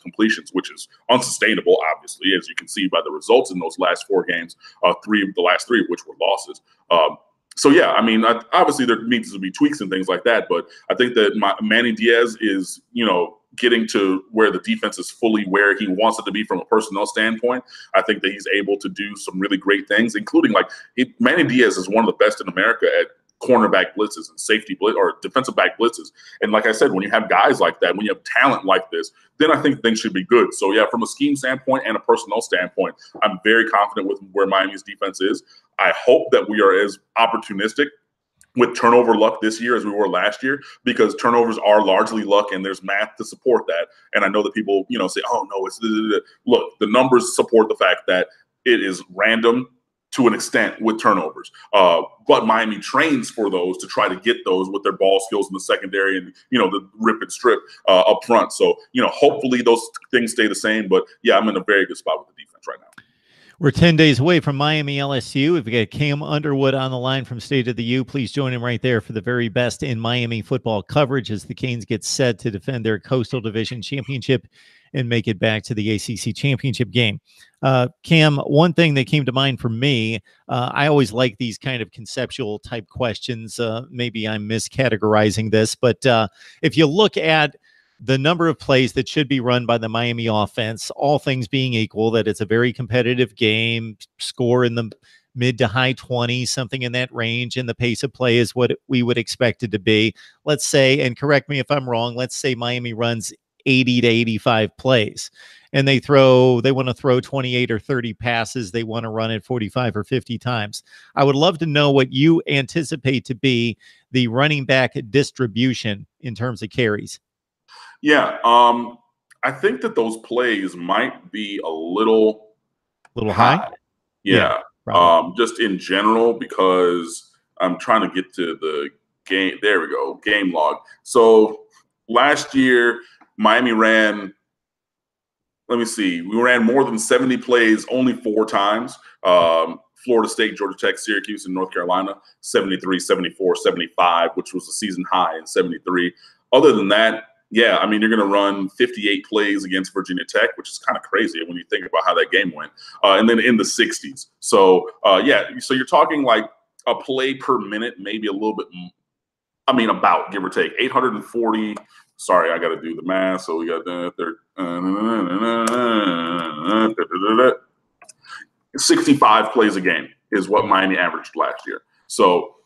completions, which is unsustainable, obviously, as you can see by the results in those last four games. Uh, three of the last three of which were losses. Um, so yeah, I mean, obviously there needs to be tweaks and things like that, but I think that my, Manny Diaz is, you know, getting to where the defense is fully where he wants it to be from a personnel standpoint. I think that he's able to do some really great things, including like it, Manny Diaz is one of the best in America at cornerback blitzes and safety blitz or defensive back blitzes. And like I said, when you have guys like that, when you have talent like this, then I think things should be good. So yeah, from a scheme standpoint and a personnel standpoint, I'm very confident with where Miami's defense is. I hope that we are as opportunistic with turnover luck this year as we were last year because turnovers are largely luck and there's math to support that. And I know that people, you know, say, "Oh no, it's look." The numbers support the fact that it is random to an extent with turnovers. Uh, but Miami trains for those to try to get those with their ball skills in the secondary and you know the rip and strip uh, up front. So you know, hopefully those things stay the same. But yeah, I'm in a very good spot with the defense right now. We're 10 days away from Miami LSU. If we got Cam Underwood on the line from State of the U, please join him right there for the very best in Miami football coverage as the Canes get set to defend their Coastal Division championship and make it back to the ACC championship game. Uh, Cam, one thing that came to mind for me, uh, I always like these kind of conceptual type questions. Uh, maybe I'm miscategorizing this, but uh, if you look at the number of plays that should be run by the Miami offense, all things being equal, that it's a very competitive game, score in the mid to high 20s, something in that range, and the pace of play is what we would expect it to be. Let's say, and correct me if I'm wrong, let's say Miami runs 80 to 85 plays. and they throw they want to throw 28 or 30 passes they want to run it 45 or 50 times i would love to know what you anticipate to be the running back distribution in terms of carries yeah um i think that those plays might be a little a little high, high. yeah, yeah um just in general because i'm trying to get to the game there we go game log so last year miami ran let me see, we ran more than 70 plays only four times. Um, Florida State, Georgia Tech, Syracuse, and North Carolina, 73, 74, 75, which was a season high in 73. Other than that, yeah, I mean, you're going to run 58 plays against Virginia Tech, which is kind of crazy when you think about how that game went. Uh, and then in the 60s. So, uh, yeah, so you're talking like a play per minute, maybe a little bit, I mean, about give or take 840 Sorry, I got to do the math. So we got that. 65 plays a game is what Miami averaged last year. So,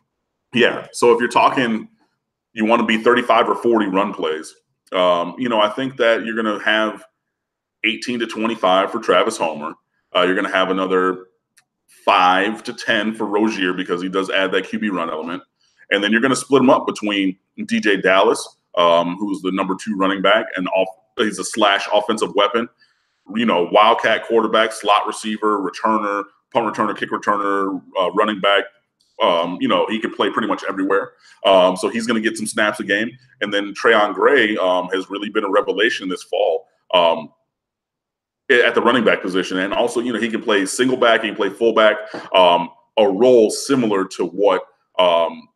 yeah. So if you're talking, you want to be 35 or 40 run plays, um, you know, I think that you're going to have 18 to 25 for Travis Homer. Uh, you're going to have another five to 10 for Rosier because he does add that QB run element. And then you're going to split them up between DJ Dallas, um, who's the number two running back, and off, he's a slash offensive weapon. You know, wildcat quarterback, slot receiver, returner, punt returner, kick returner, uh, running back. Um, you know, he can play pretty much everywhere. Um, so he's going to get some snaps a game. And then Trayone Gray um, has really been a revelation this fall um, at the running back position. And also, you know, he can play single back, he can play fullback, um, a role similar to what um,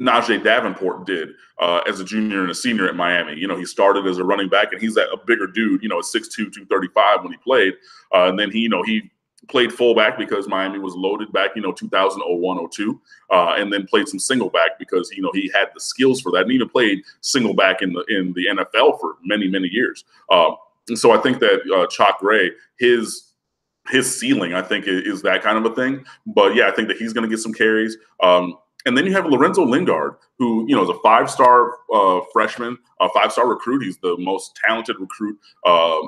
Najeh Davenport did uh, as a junior and a senior at Miami. You know, he started as a running back, and he's a bigger dude. You know, 6'2", 235 when he played, uh, and then he, you know, he played fullback because Miami was loaded back, you know, 2001, 02, uh, and then played some single back because you know he had the skills for that, and even played single back in the in the NFL for many many years. Uh, and so I think that uh, Chalk Gray, his his ceiling, I think, is, is, that kind of a thing. But yeah, I think that he's going to get some carries. Um, and then you have Lorenzo Lingard, who you know is a five-star uh, freshman, a five-star recruit. He's the most talented recruit uh,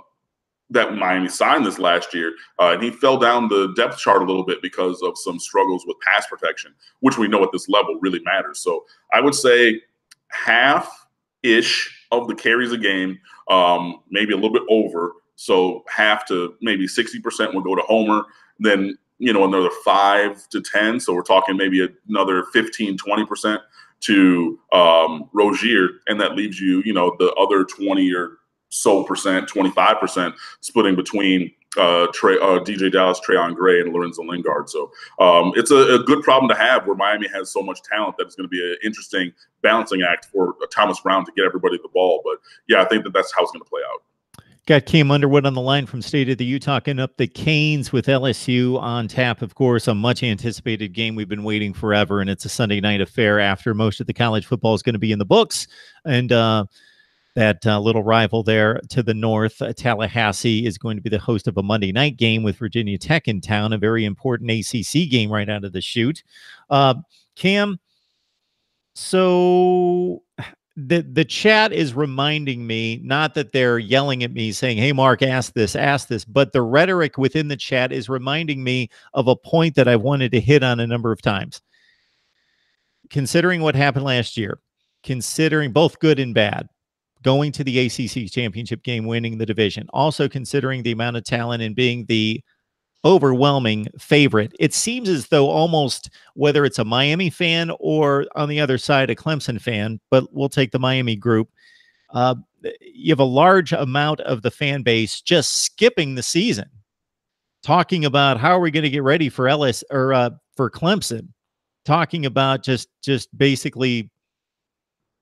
that Miami signed this last year, uh, and he fell down the depth chart a little bit because of some struggles with pass protection, which we know at this level really matters. So I would say half ish of the carries a game, um, maybe a little bit over. So half to maybe sixty percent will go to Homer. Then you know, another five to 10. So we're talking maybe another 15, 20% to um, Rosier. And that leaves you, you know, the other 20 or so percent, 25% splitting between uh, Trey, uh, DJ Dallas, Trayone Gray, and Lorenzo Lingard. So um, it's a, a, good problem to have where Miami has so much talent that it's going to be an interesting balancing act for Thomas Brown to get everybody the ball. But yeah, I think that that's how it's going to play out. Got Cam Underwood on the line from State of the U, talking up the Canes with LSU on tap. Of course, a much anticipated game we've been waiting forever, and it's a Sunday night affair after most of the college football is going to be in the books. And uh, that uh, little rival there to the north, uh, Tallahassee, is going to be the host of a Monday night game with Virginia Tech in town, a very important ACC game right out of the chute. Uh, Cam, so the the chat is reminding me not that they're yelling at me saying hey mark ask this ask this but the rhetoric within the chat is reminding me of a point that i've wanted to hit on a number of times. Considering what happened last year considering both good and bad going to the acc championship game winning the division also considering the amount of talent and being the overwhelming favorite. It seems as though almost whether it's a Miami fan or on the other side a Clemson fan, but we'll take the Miami group. Uh, you have a large amount of the fan base just skipping the season, talking about how are we going to get ready for Ellis or uh, for Clemson, talking about just just basically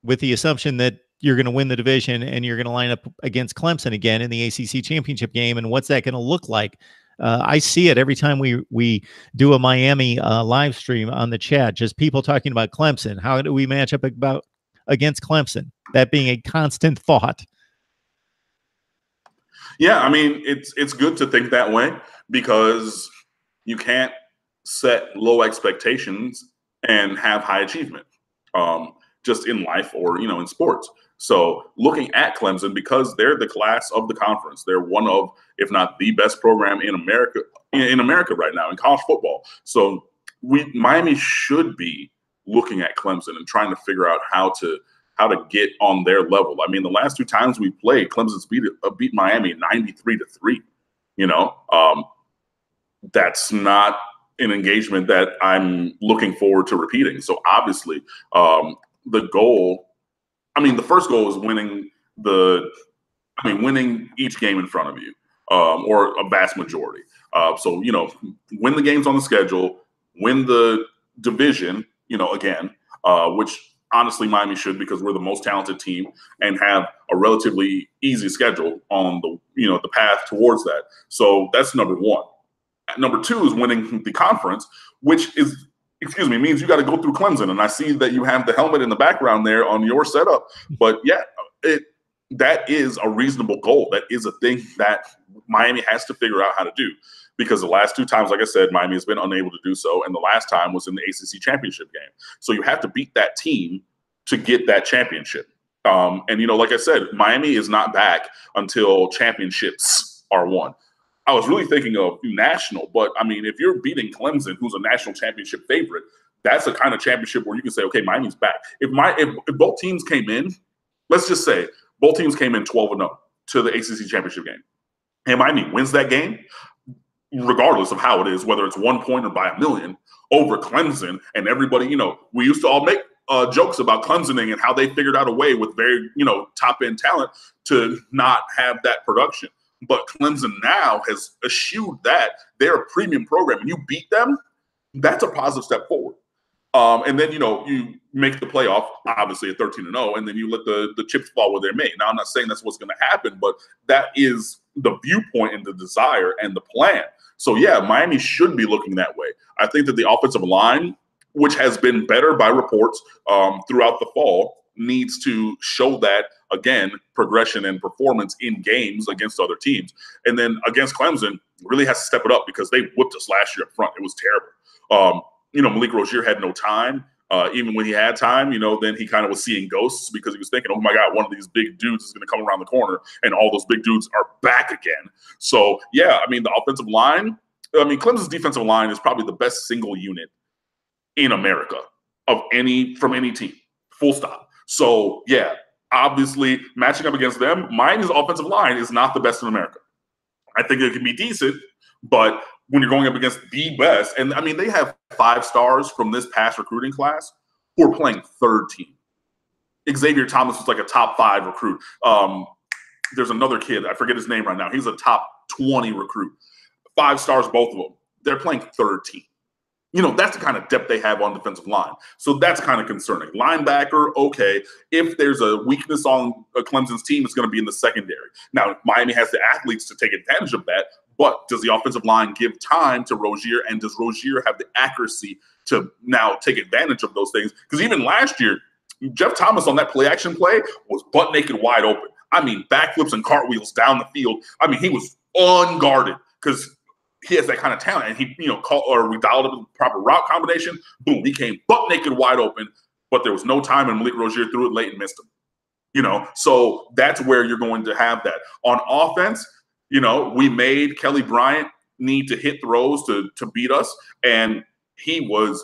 with the assumption that you're going to win the division and you're going to line up against Clemson again in the ACC championship game. And what's that going to look like? Uh, I see it every time we we do a Miami uh, live stream on the chat. Just people talking about Clemson. How do we match up about against Clemson? That being a constant thought. Yeah, I mean it's it's good to think that way because you can't set low expectations and have high achievement, um, just in life or you know in sports. So looking at Clemson, because they're the class of the conference, they're one of, if not the best program in America in America right now in college football. So we Miami should be looking at Clemson and trying to figure out how to how to get on their level. I mean, the last two times we played, Clemson's beat uh, beat Miami 93 to 3. You know, um, that's not an engagement that I'm looking forward to repeating. So obviously, um, the goal I mean, the first goal is winning the, I mean, winning each game in front of you, um, or a vast majority. Uh, so you know, win the games on the schedule, win the division. You know, again, uh, which honestly Miami should because we're the most talented team and have a relatively easy schedule on the you know the path towards that. So that's number one. Number two is winning the conference, which is excuse me, means you got to go through Clemson. And I see that you have the helmet in the background there on your setup. But yeah, it that is a reasonable goal. That is a thing that Miami has to figure out how to do. Because the last two times, like I said, Miami has been unable to do so. And the last time was in the ACC championship game. So you have to beat that team to get that championship. Um, and, you know, like I said, Miami is not back until championships are won. I was really thinking of national, but I mean, if you're beating Clemson, who's a national championship favorite, that's a kind of championship where you can say, okay, Miami's back. If my if, if both teams came in, let's just say both teams came in 12 and 0 to the ACC championship game, and Miami wins that game, regardless of how it is, whether it's one point or by a million over Clemson, and everybody, you know, we used to all make uh, jokes about Clemsoning and how they figured out a way with very, you know, top end talent to not have that production. But Clemson now has eschewed that. They're a premium program, and you beat them, that's a positive step forward. Um, and then you know you make the playoff, obviously at 13 and 0, and then you let the the chips fall where they're made. Now I'm not saying that's what's going to happen, but that is the viewpoint and the desire and the plan. So yeah, Miami should be looking that way. I think that the offensive line, which has been better by reports um, throughout the fall, needs to show that again progression and performance in games against other teams. And then against Clemson, really has to step it up because they whipped us last year up front. It was terrible. Um, you know, Malik Rosier had no time. Uh, even when he had time, you know, then he kind of was seeing ghosts because he was thinking, oh my God, one of these big dudes is going to come around the corner and all those big dudes are back again. So, yeah, I mean, the offensive line, I mean, Clemson's defensive line is probably the best single unit in America of any from any team, full stop. So, yeah, obviously matching up against them, Miami's offensive line is not the best in America. I think it can be decent, but when you're going up against the best, and I mean, they have five stars from this past recruiting class who are playing third team. Xavier Thomas was like a top five recruit. Um, there's another kid, I forget his name right now. He's a top 20 recruit. Five stars, both of them. They're playing third team. You know, that's the kind of depth they have on defensive line. So that's kind of concerning. Linebacker, okay. If there's a weakness on Clemson's team, it's going to be in the secondary. Now, Miami has the athletes to take advantage of that, but does the offensive line give time to Rosier? And does Rosier have the accuracy to now take advantage of those things? Because even last year, Jeff Thomas on that play action play was butt naked wide open. I mean, backflips and cartwheels down the field. I mean, he was unguarded because he has that kind of talent. And he, you know, call or we dialed up the proper route combination. Boom, he came butt naked wide open, but there was no time and Malik Rosier threw it late and missed him. You know, so that's where you're going to have that. On offense, you know, we made Kelly Bryant need to hit throws to to beat us, and he was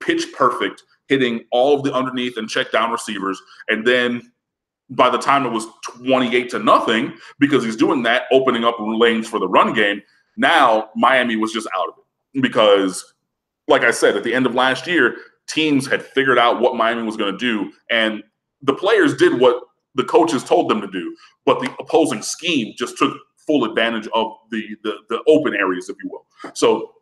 pitch perfect, hitting all of the underneath and check down receivers. And then by the time it was 28 to nothing, because he's doing that, opening up lanes for the run game, now Miami was just out of it because, like I said, at the end of last year, teams had figured out what Miami was going to do, and the players did what the coaches told them to do, but the opposing scheme just took full advantage of the the, the open areas, if you will. So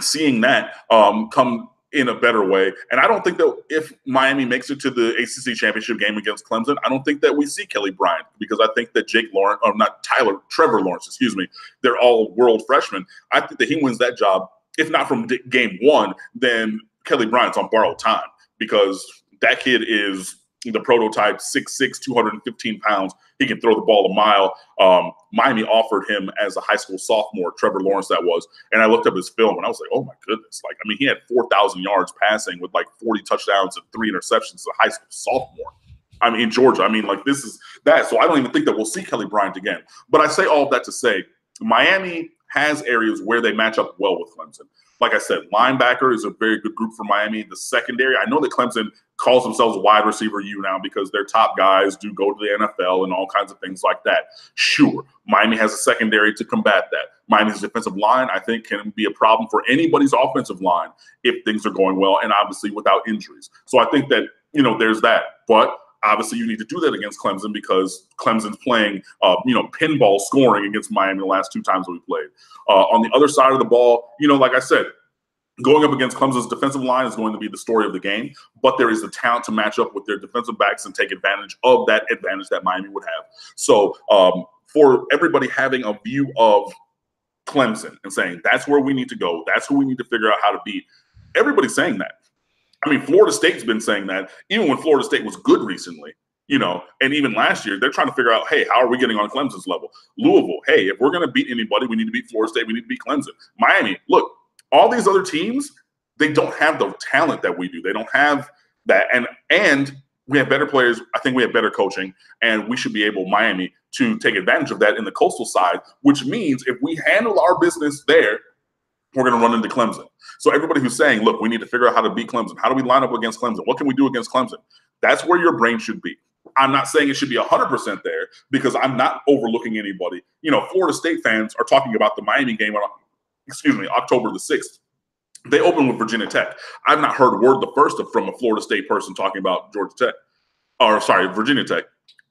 seeing that um, come in a better way. And I don't think that if Miami makes it to the ACC championship game against Clemson, I don't think that we see Kelly Bryant because I think that Jake Lawrence, or not Tyler, Trevor Lawrence, excuse me, they're all world freshmen. I think that he wins that job. If not from game one, then Kelly Bryant's on borrowed time because that kid is the prototype, 6'6, 215 pounds. He can throw the ball a mile. Um, Miami offered him as a high school sophomore, Trevor Lawrence, that was. And I looked up his film and I was like, oh my goodness. Like, I mean, he had 4,000 yards passing with like 40 touchdowns and three interceptions as a high school sophomore. I mean, in Georgia. I mean, like this is that. So I don't even think that we'll see Kelly Bryant again. But I say all that to say Miami has areas where they match up well with Clemson. Like I said, linebacker is a very good group for Miami. The secondary, I know that Clemson calls themselves wide receiver U now because their top guys do go to the NFL and all kinds of things like that. Sure, Miami has a secondary to combat that. Miami's defensive line, I think, can be a problem for anybody's offensive line if things are going well and obviously without injuries. So I think that, you know, there's that. But obviously you need to do that against Clemson because Clemson's playing, uh, you know, pinball scoring against Miami the last two times that we played. Uh, on the other side of the ball, you know, like I said, going up against Clemson's defensive line is going to be the story of the game, but there is the talent to match up with their defensive backs and take advantage of that advantage that Miami would have. So, um, for everybody having a view of Clemson and saying that's where we need to go, that's who we need to figure out how to beat. Everybody's saying that. I mean, Florida State's been saying that even when Florida State was good recently, you know, and even last year, they're trying to figure out, hey, how are we getting on Clemson's level? Louisville, hey, if we're going to beat anybody, we need to beat Florida State, we need to beat Clemson. Miami, look, all these other teams, they don't have the talent that we do. They don't have that, and and we have better players. I think we have better coaching, and we should be able, Miami, to take advantage of that in the coastal side. Which means if we handle our business there, we're going to run into Clemson. So everybody who's saying, look, we need to figure out how to beat Clemson. How do we line up against Clemson? What can we do against Clemson? That's where your brain should be. I'm not saying it should be 100% there because I'm not overlooking anybody. You know, Florida State fans are talking about the Miami game on, excuse me, October the 6th. They open with Virginia Tech. I've not heard word the first from a Florida State person talking about Georgia Tech, or sorry, Virginia Tech.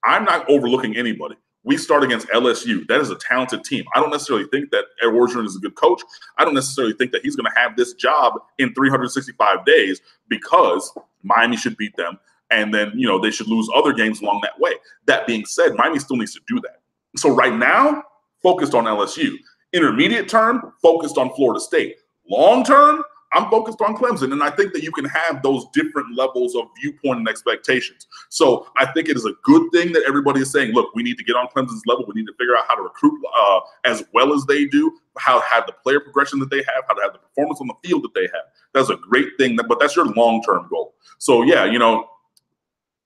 I'm not overlooking anybody we start against LSU. That is a talented team. I don't necessarily think that Ed Orgeron is a good coach. I don't necessarily think that he's going to have this job in 365 days because Miami should beat them. And then, you know, they should lose other games along that way. That being said, Miami still needs to do that. So right now, focused on LSU. Intermediate term, focused on Florida State. Long term, I'm focused on Clemson, and I think that you can have those different levels of viewpoint and expectations. So I think it is a good thing that everybody is saying, look, we need to get on Clemson's level. We need to figure out how to recruit uh, as well as they do, how to have the player progression that they have, how to have the performance on the field that they have. That's a great thing, but that's your long term goal. So yeah, you know,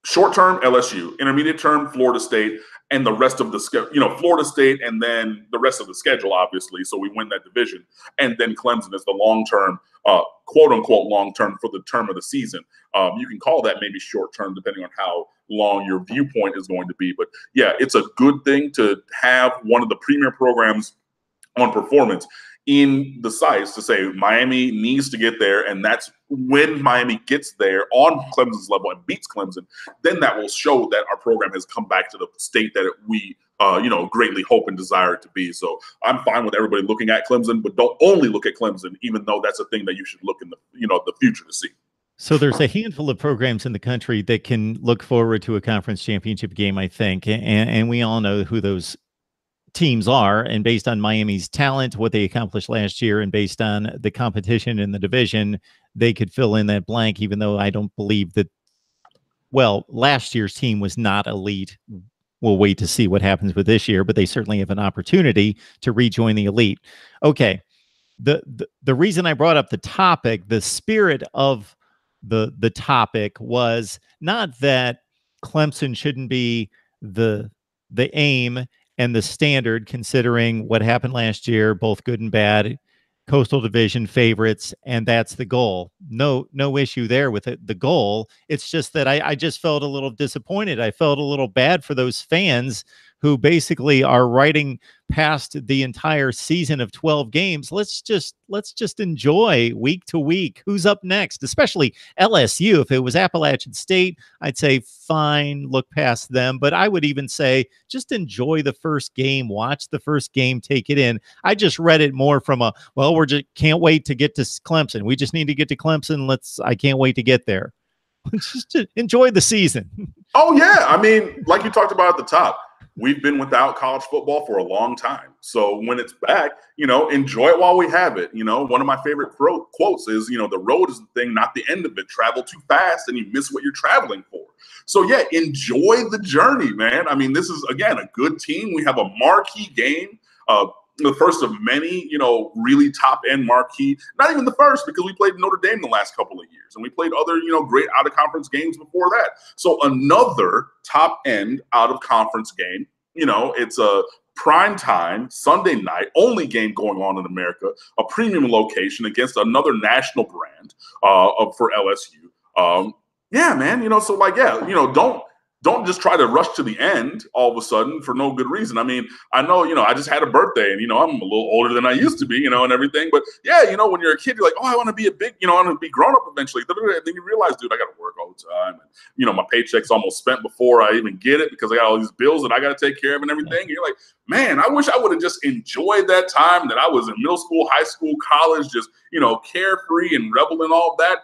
short term LSU, intermediate term Florida State, and the rest of the schedule, you know, Florida State, and then the rest of the schedule, obviously. So we win that division, and then Clemson is the long term, uh, quote unquote, long term for the term of the season. Um, you can call that maybe short term, depending on how long your viewpoint is going to be. But yeah, it's a good thing to have one of the premier programs on performance in the sites to say Miami needs to get there, and that's when Miami gets there on Clemson's level and beats Clemson, then that will show that our program has come back to the state that we, uh, you know, greatly hope and desire it to be. So I'm fine with everybody looking at Clemson, but don't only look at Clemson, even though that's a thing that you should look in the, you know, the future to see. So there's a handful of programs in the country that can look forward to a conference championship game, I think, and, and we all know who those teams are and based on Miami's talent, what they accomplished last year, and based on the competition in the division, they could fill in that blank, even though I don't believe that, well, last year's team was not elite. We'll wait to see what happens with this year, but they certainly have an opportunity to rejoin the elite. Okay. The, the, the reason I brought up the topic, the spirit of the the topic was not that Clemson shouldn't be the the aim and the standard considering what happened last year, both good and bad, coastal division favorites, and that's the goal. No, no issue there with it, the goal. It's just that I, I just felt a little disappointed. I felt a little bad for those fans who basically are writing past the entire season of 12 games let's just let's just enjoy week to week. Who's up next? Especially lsu if it was appalachian state i'd say fine look past them. But i would even say just enjoy the first game watch the first game take it in. I just read it more from a well we're just can't wait to get to clemson. We just need to get to clemson. Let's i can't wait to get there. Just enjoy the season. Oh yeah. I mean like you talked about at the top we've been without college football for a long time. So when it's back, you know, enjoy it while we have it. You know, one of my favorite quotes is, you know, the road is the thing, not the end of it. Travel too fast and you miss what you're traveling for. So yeah, enjoy the journey, man. I mean, this is again a good team. We have a marquee game. Uh, the first of many, you know, really top end marquee. Not even the first because we played Notre Dame the last couple of years, and we played other, you know, great out of conference games before that. So another top end out of conference game. You know, it's a prime time Sunday night only game going on in America, a premium location against another national brand uh, for LSU. Um, yeah, man. You know, so like, yeah, you know, don't don't just try to rush to the end all of a sudden for no good reason. I mean, I know, you know, I just had a birthday and, you know, I'm a little older than I used to be, you know, and everything. But yeah, you know, when you're a kid, you're like, oh, I want to be a big, you know, I want to be grown up eventually. And then you realize, dude, I got to work all the time. And, you know, my paycheck's almost spent before I even get it because I got all these bills that I got to take care of and everything. And you're like, man, I wish I would have just enjoyed that time that I was in middle school, high school, college, just, you know, carefree and rebel and all that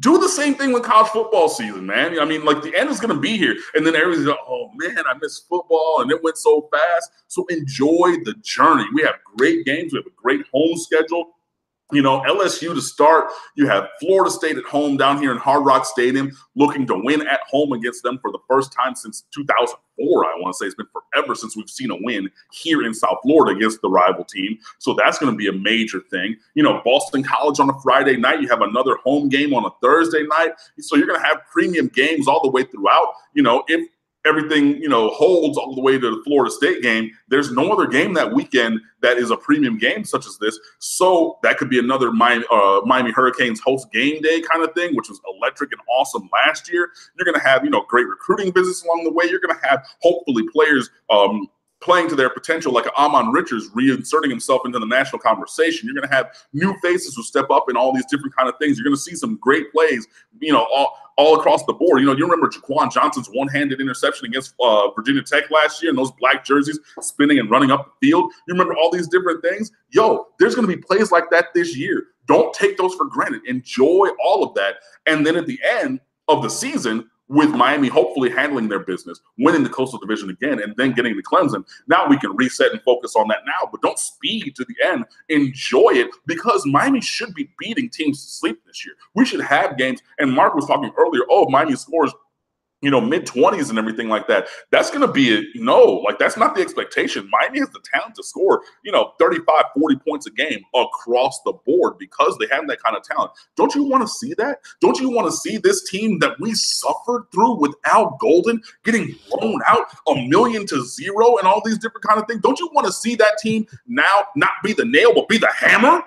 do the same thing with college football season, man. I mean, like the end is going to be here, and then everybody's like, "Oh man, I miss football, and it went so fast." So enjoy the journey. We have great games. We have a great home schedule. You know, LSU to start, you have Florida State at home down here in Hard Rock Stadium, looking to win at home against them for the first time since 2004. I want to say it's been forever since we've seen a win here in South Florida against the rival team. So that's going to be a major thing. You know, Boston College on a Friday night, you have another home game on a Thursday night. So you're going to have premium games all the way throughout. You know, if everything you know holds all the way to the Florida State game. There's no other game that weekend that is a premium game such as this. So that could be another Miami, uh, Miami Hurricanes host game day kind of thing, which was electric and awesome last year. You're going to have you know great recruiting business along the way. You're going to have hopefully players um, playing to their potential, like Ahmmon Richards reinserting himself into the national conversation. You're going to have new faces who step up in all these different kind of things. You're going to see some great plays, you know, all, all across the board. You know, you remember Jaquan Johnson's one-handed interception against uh, Virginia Tech last year and those black jerseys spinning and running up the field. You remember all these different things? Yo, there's going to be plays like that this year. Don't take those for granted. Enjoy all of that. And then at the end of the season, with Miami hopefully handling their business, winning the Coastal Division again, and then getting the Clemson. Now we can reset and focus on that now, but don't speed to the end. Enjoy it because Miami should be beating teams to sleep this year. We should have games. And Mark was talking earlier, oh, Miami scores you know, mid 20s and everything like that. That's going to be a no. Like, that's not the expectation. Miami has the talent to score, you know, 35, 40 points a game across the board because they have that kind of talent. Don't you want to see that? Don't you want to see this team that we suffered through with Al Golden getting blown out a million to zero and all these different kind of things? Don't you want to see that team now not be the nail, but be the hammer?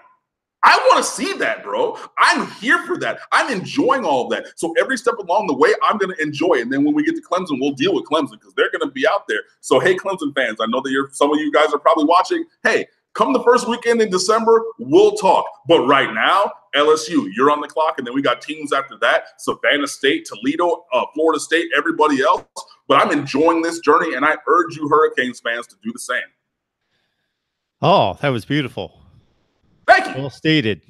I want to see that, bro. I'm here for that. I'm enjoying all of that. So every step along the way, I'm going to enjoy. And then when we get to Clemson, we'll deal with Clemson because they're going to be out there. So hey, Clemson fans, I know that you're some of you guys are probably watching. Hey, come the first weekend in December, we'll talk. But right now, LSU, you're on the clock, and then we got teams after that: Savannah State, Toledo, uh, Florida State, everybody else. But I'm enjoying this journey, and I urge you Hurricanes fans to do the same. Oh, that was beautiful. You. Well stated.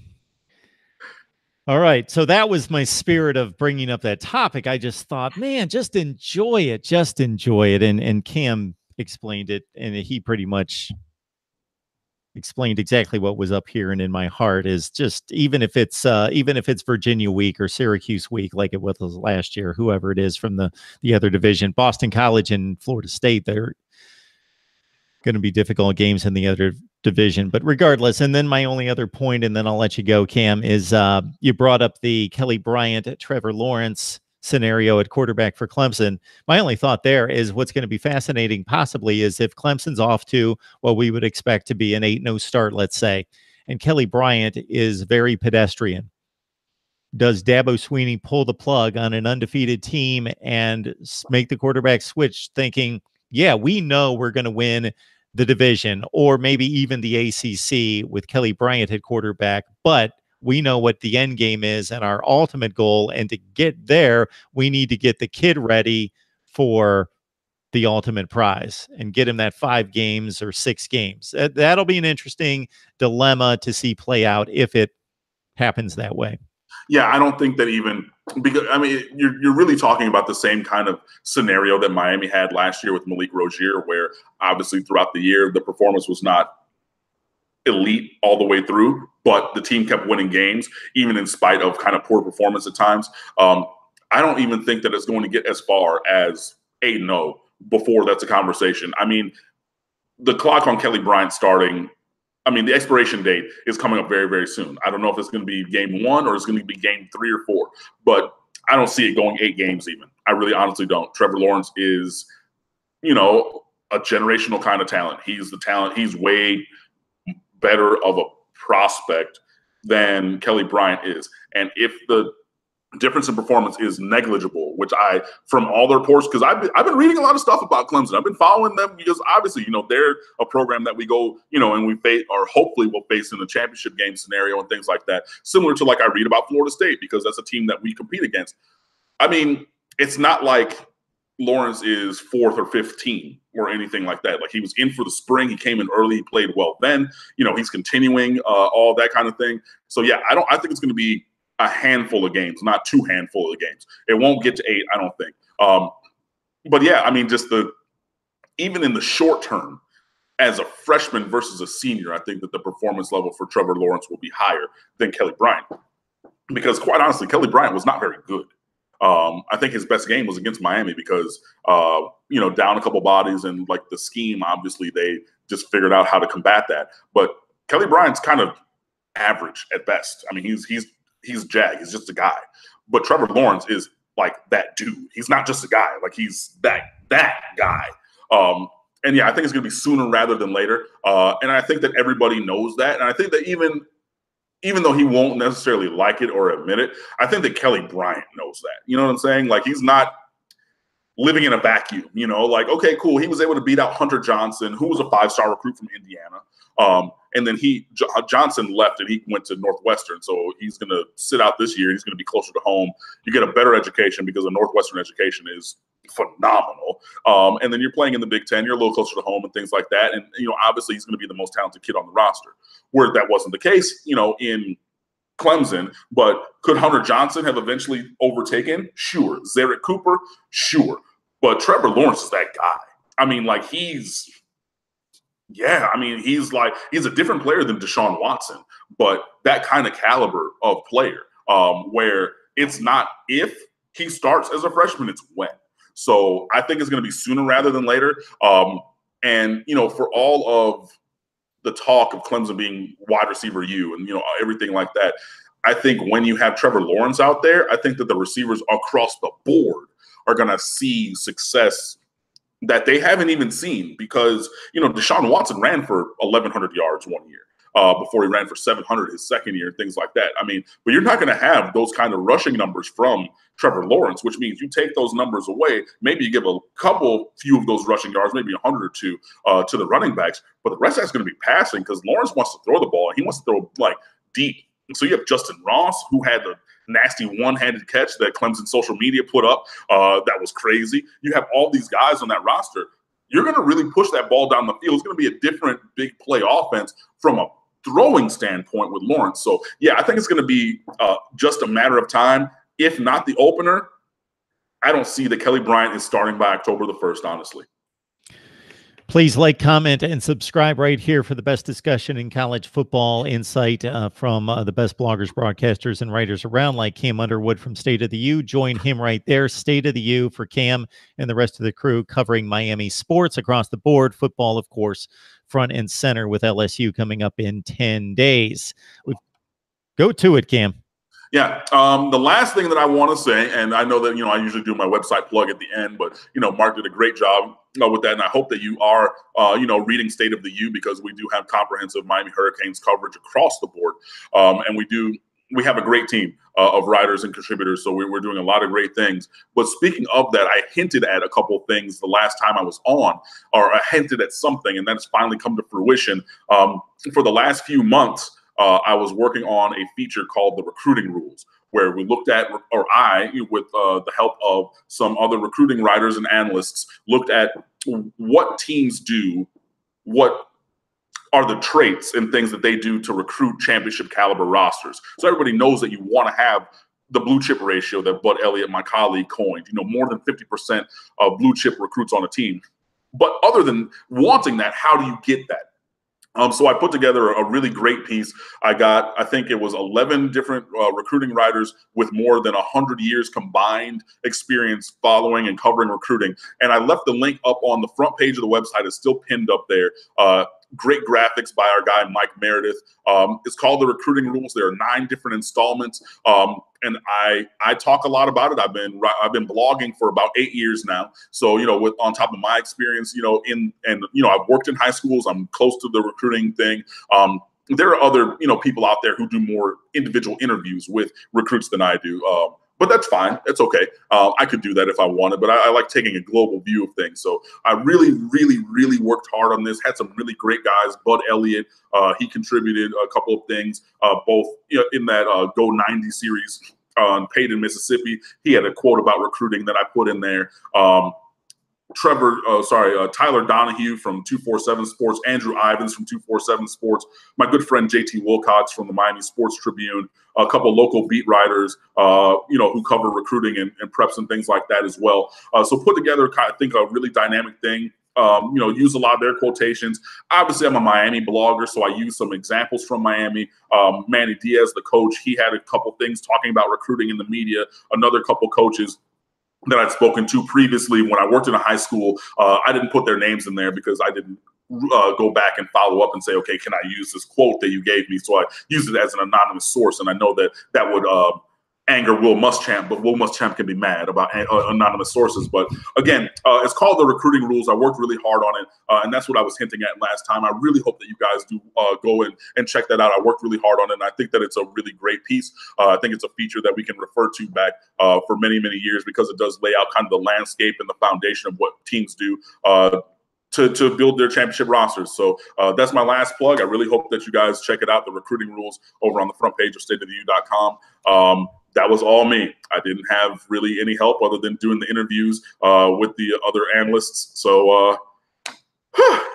All right. So that was my spirit of bringing up that topic. I just thought, man, just enjoy it. Just enjoy it. And and Cam explained it, and he pretty much explained exactly what was up here and in my heart is just even if it's uh even if it's Virginia week or Syracuse week like it was last year whoever it is from the the other division Boston College and Florida State they're going to be difficult games in the other division. But regardless, and then my only other point, and then I'll let you go, Cam, is uh, you brought up the Kelly Bryant, Trevor Lawrence scenario at quarterback for Clemson. My only thought there is what's going to be fascinating, possibly, is if Clemson's off to what we would expect to be an 8 0 start, let's say, and Kelly Bryant is very pedestrian. Does Dabo Swinney pull the plug on an undefeated team and make the quarterback switch, thinking, yeah, we know we're going to win the division or maybe even the ACC with Kelly Bryant at quarterback, but we know what the end game is and our ultimate goal. And to get there, we need to get the kid ready for the ultimate prize and get him that five games or six games. That'll be an interesting dilemma to see play out if it happens that way yeah, I don't think that even because I mean you're you're really talking about the same kind of scenario that Miami had last year with Malik Rosier, where obviously throughout the year the performance was not elite all the way through, but the team kept winning games even in spite of kind of poor performance at times. Um, I don't even think that it's going to get as far as eight zero before that's a conversation. I mean, the clock on Kelly Bryant starting I mean, the expiration date is coming up very, very soon. I don't know if it's going to be game one or it's going to be game three or four, but I don't see it going eight games even. I really honestly don't. Trevor Lawrence is, you know, a generational kind of talent. He's the talent. He's way better of a prospect than Kelly Bryant is. And if the difference in performance is negligible, which I, from all the reports, because I've been, I've been reading a lot of stuff about Clemson. I've been following them because obviously, you know, they're a program that we go, you know, and we face, or hopefully we'll face in the championship game scenario and things like that, similar to like I read about Florida State because that's a team that we compete against. I mean, it's not like Lawrence is fourth or 15 or anything like that. Like he was in for the spring. He came in early. He played well then. You know, he's continuing uh, all that kind of thing. So yeah, I don't. I think it's going to be a handful of games, not two handful of games. It won't get to eight, I don't think. Um, but yeah, I mean, just the even in the short term, as a freshman versus a senior, I think that the performance level for Trevor Lawrence will be higher than Kelly Bryant. Because quite honestly, Kelly Bryant was not very good. Um, I think his best game was against Miami because uh, you know down a couple bodies and like the scheme. Obviously, they just figured out how to combat that. But Kelly Bryant's kind of average at best. I mean, he's he's he's Jag. He's just a guy. But Trevor Lawrence is like that dude. He's not just a guy. Like he's that that guy. Um, and yeah, I think it's going to be sooner rather than later. Uh, and I think that everybody knows that. And I think that even even though he won't necessarily like it or admit it, I think that Kelly Bryant knows that. You know what I'm saying? Like he's not living in a vacuum. You know, like okay, cool. He was able to beat out Hunter Johnson, who was a five star recruit from Indiana. Um, and then he J- Johnson left and he went to Northwestern, so he's going to sit out this year. He's going to be closer to home. You get a better education because a Northwestern education is phenomenal. Um, and then you're playing in the Big Ten. You're a little closer to home and things like that. And you know, obviously, he's going to be the most talented kid on the roster. Where that wasn't the case, you know, in Clemson, but could Hunter Johnson have eventually overtaken? Sure. Zerrick Cooper? Sure. But Trevor Lawrence is that guy. I mean, like he's yeah, I mean, he's like he's a different player than Deshaun Watson, but that kind of caliber of player, um, where it's not if he starts as a freshman, it's when. So I think it's going to be sooner rather than later. Um, and you know, for all of the talk of Clemson being wide receiver U and you know everything like that, I think when you have Trevor Lawrence out there, I think that the receivers across the board are going to see success that they haven't even seen because you know Deshaun Watson ran for 1,100 yards one year. Uh, before he ran for 700 his second year, things like that. I mean, but you're not going to have those kind of rushing numbers from Trevor Lawrence, which means you take those numbers away. Maybe you give a couple, few of those rushing yards, maybe a hundred or two uh, to the running backs, but the rest of going to be passing because Lawrence wants to throw the ball. He wants to throw like deep. So you have Justyn Ross, who had the nasty one-handed catch that Clemson social media put up. Uh, that was crazy. You have all these guys on that roster. You're going to really push that ball down the field. It's going to be a different big play offense from a throwing standpoint with Lawrence. So yeah, I think it's going to be uh, just a matter of time. If not the opener, I don't see that Kelly Bryant is starting by October the first. Honestly. Please like, comment, and subscribe right here for the best discussion in college football insight uh, from uh, the best bloggers, broadcasters, and writers around, like Cam Underwood from State of the U. Join him right there, State of the U, for Cam and the rest of the crew covering Miami sports across the board. Football, of course, front and center with LSU coming up in 10 days. We go to it, Cam. Yeah. Um, the last thing that I want to say, and I know that you know I usually do my website plug at the end, but you know Mark did a great job uh, with that, and I hope that you are uh, you know reading State of the U because we do have comprehensive Miami Hurricanes coverage across the board, um, and we do we have a great team uh, of writers and contributors, so we're, we're doing a lot of great things. But speaking of that, I hinted at a couple things the last time I was on, or I hinted at something, and that's finally come to fruition. Um, for the last few months uh, I was working on a feature called the recruiting rules, where we looked at, or I, with uh, the help of some other recruiting writers and analysts, looked at what teams do, what are the traits and things that they do to recruit championship caliber rosters. So everybody knows that you want to have the blue chip ratio that Bud Elliott, my colleague, coined. You know, more than 50% of blue chip recruits on a team. But other than wanting that, how do you get that? Um, so I put together a really great piece. I got, I think it was 11 different uh, recruiting writers with more than 100 years combined experience following and covering recruiting. And I left the link up on the front page of the website. It's still pinned up there. Uh, great graphics by our guy Mike Meredith. Um, it's called the Recruiting Rules. There are nine different installments, um, and I I talk a lot about it. I've been I've been blogging for about eight years now. So you know, with on top of my experience, you know, in and you know, I've worked in high schools. I'm close to the recruiting thing. Um, there are other you know people out there who do more individual interviews with recruits than I do. Um, but that's fine. It's okay. Uh, I could do that if I wanted, but I, I, like taking a global view of things. So I really, really, really worked hard on this. Had some really great guys. Bud Elliott, uh, he contributed a couple of things, uh, both in that uh, Go 90 series on Paden, Mississippi. He had a quote about recruiting that I put in there. Um, Trevor, uh, sorry, uh, Tyler Donohue from 247 Sports, Andrew Ivins from 247 Sports, my good friend JT Wilcox from the Miami Sports Tribune, a couple local beat writers, uh, you know, who cover recruiting and, and, preps and things like that as well. Uh, so put together, I think, a really dynamic thing. Um, you know, use a lot of their quotations. Obviously, I'm a Miami blogger, so I use some examples from Miami. Um, Manny Diaz, the coach, he had a couple things talking about recruiting in the media. Another couple coaches that I'd spoken to previously when I worked in a high school. Uh, I didn't put their names in there because I didn't uh, go back and follow up and say, okay, can I use this quote that you gave me? So I used it as an anonymous source, and I know that that would uh, anger Will Muschamp, but Will Muschamp can be mad about uh, anonymous sources. But again, uh, it's called the recruiting rules. I worked really hard on it, uh, and that's what I was hinting at last time. I really hope that you guys do uh, go in and check that out. I worked really hard on it, and I think that it's a really great piece. Uh, I think it's a feature that we can refer to back uh, for many, many years because it does lay out kind of the landscape and the foundation of what teams do to, to build their championship rosters. So uh, that's my last plug. I really hope that you guys check it out, the recruiting rules over on the front page of stateoftheu.com. Um, that was all me. I didn't have really any help other than doing the interviews uh, with the other analysts. So, uh,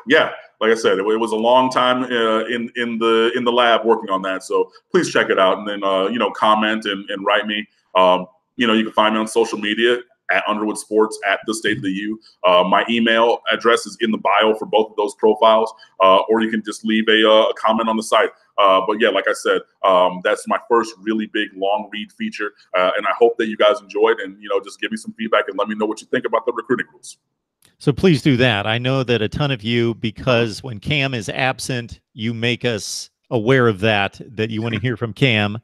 yeah, like I said, it, it, was a long time uh, in in the in the lab working on that. So please check it out and then uh, you know comment and, and write me. Um, you know, you can find me on social media at Underwood Sports at the State of the U. Uh, my email address is in the bio for both of those profiles, uh, or you can just leave a, uh, a comment on the site. Uh, but yeah, like I said, um, that's my first really big long read feature, uh, and I hope that you guys enjoyed. And you know, just give me some feedback and let me know what you think about the recruiting rules. So please do that. I know that a ton of you, because when Cam is absent, you make us aware of that. That you want to hear from Cam.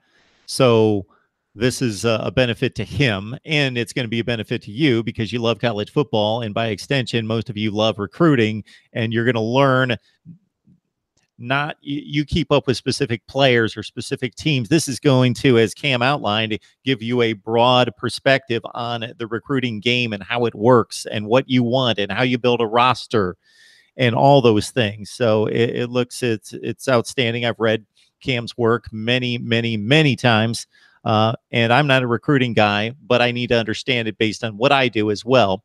So this is a benefit to him and it's going to be a benefit to you because you love college football and by extension most of you love recruiting and you're going to learn not you keep up with specific players or specific teams. This is going to as cam outlined give you a broad perspective on the recruiting game and how it works and what you want and how you build a roster and all those things. So it, it looks it's it's outstanding. I've read cam's work many many many times uh, and I'm not a recruiting guy, but I need to understand it based on what I do as well.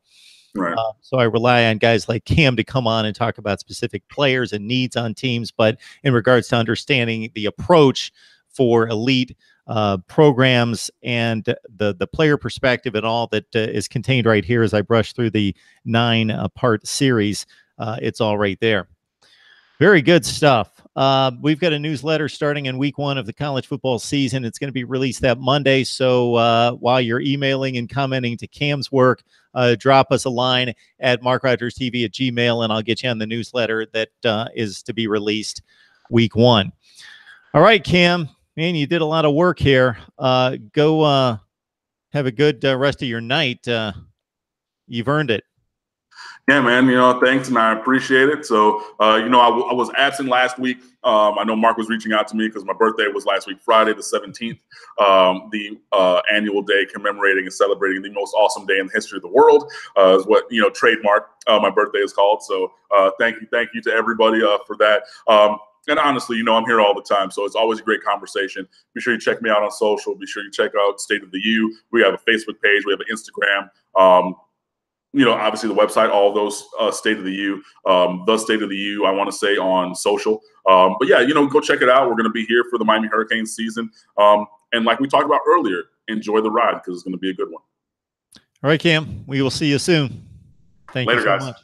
Right. Uh, so I rely on guys like Cam to come on and talk about specific players and needs on teams. But in regards to understanding the approach for elite uh, programs and the the player perspective and all that uh, is contained right here as I brush through the nine uh, part series, uh, it's all right there. Very good stuff. Uh, we've got a newsletter starting in week one of the college football season. It's going to be released that Monday. So uh, while you're emailing and commenting to Cam's work, uh, drop us a line at markrogerstv at gmail, and I'll get you on the newsletter that uh, is to be released week one. All right, Cam, man, you did a lot of work here. Uh, go uh, have a good rest of your night. you've earned it. Yeah, man. You know, thanks, and I appreciate it. So, uh, you know, I, w- I was absent last week. Um, I know Mark was reaching out to me because my birthday was last week, Friday the seventeenth, um, the uh, annual day commemorating and celebrating the most awesome day in the history of the world. Uh, is what you know, trademark. Uh, my birthday is called. So, uh, thank you, thank you to everybody uh, for that. Um, and honestly, you know, I'm here all the time, so it's always a great conversation. Be sure you check me out on social. Be sure you check out State of the U. We have a Facebook page. We have an Instagram. You know, obviously the website, all those uh, state of the U, um, the state of the U, I want to say on social. Um, but yeah, you know, go check it out. We're going to be here for the Miami Hurricanes season. Um, and like we talked about earlier, enjoy the ride because it's going to be a good one. All right, Cam, we will see you soon. Thank Later, you so guys. much.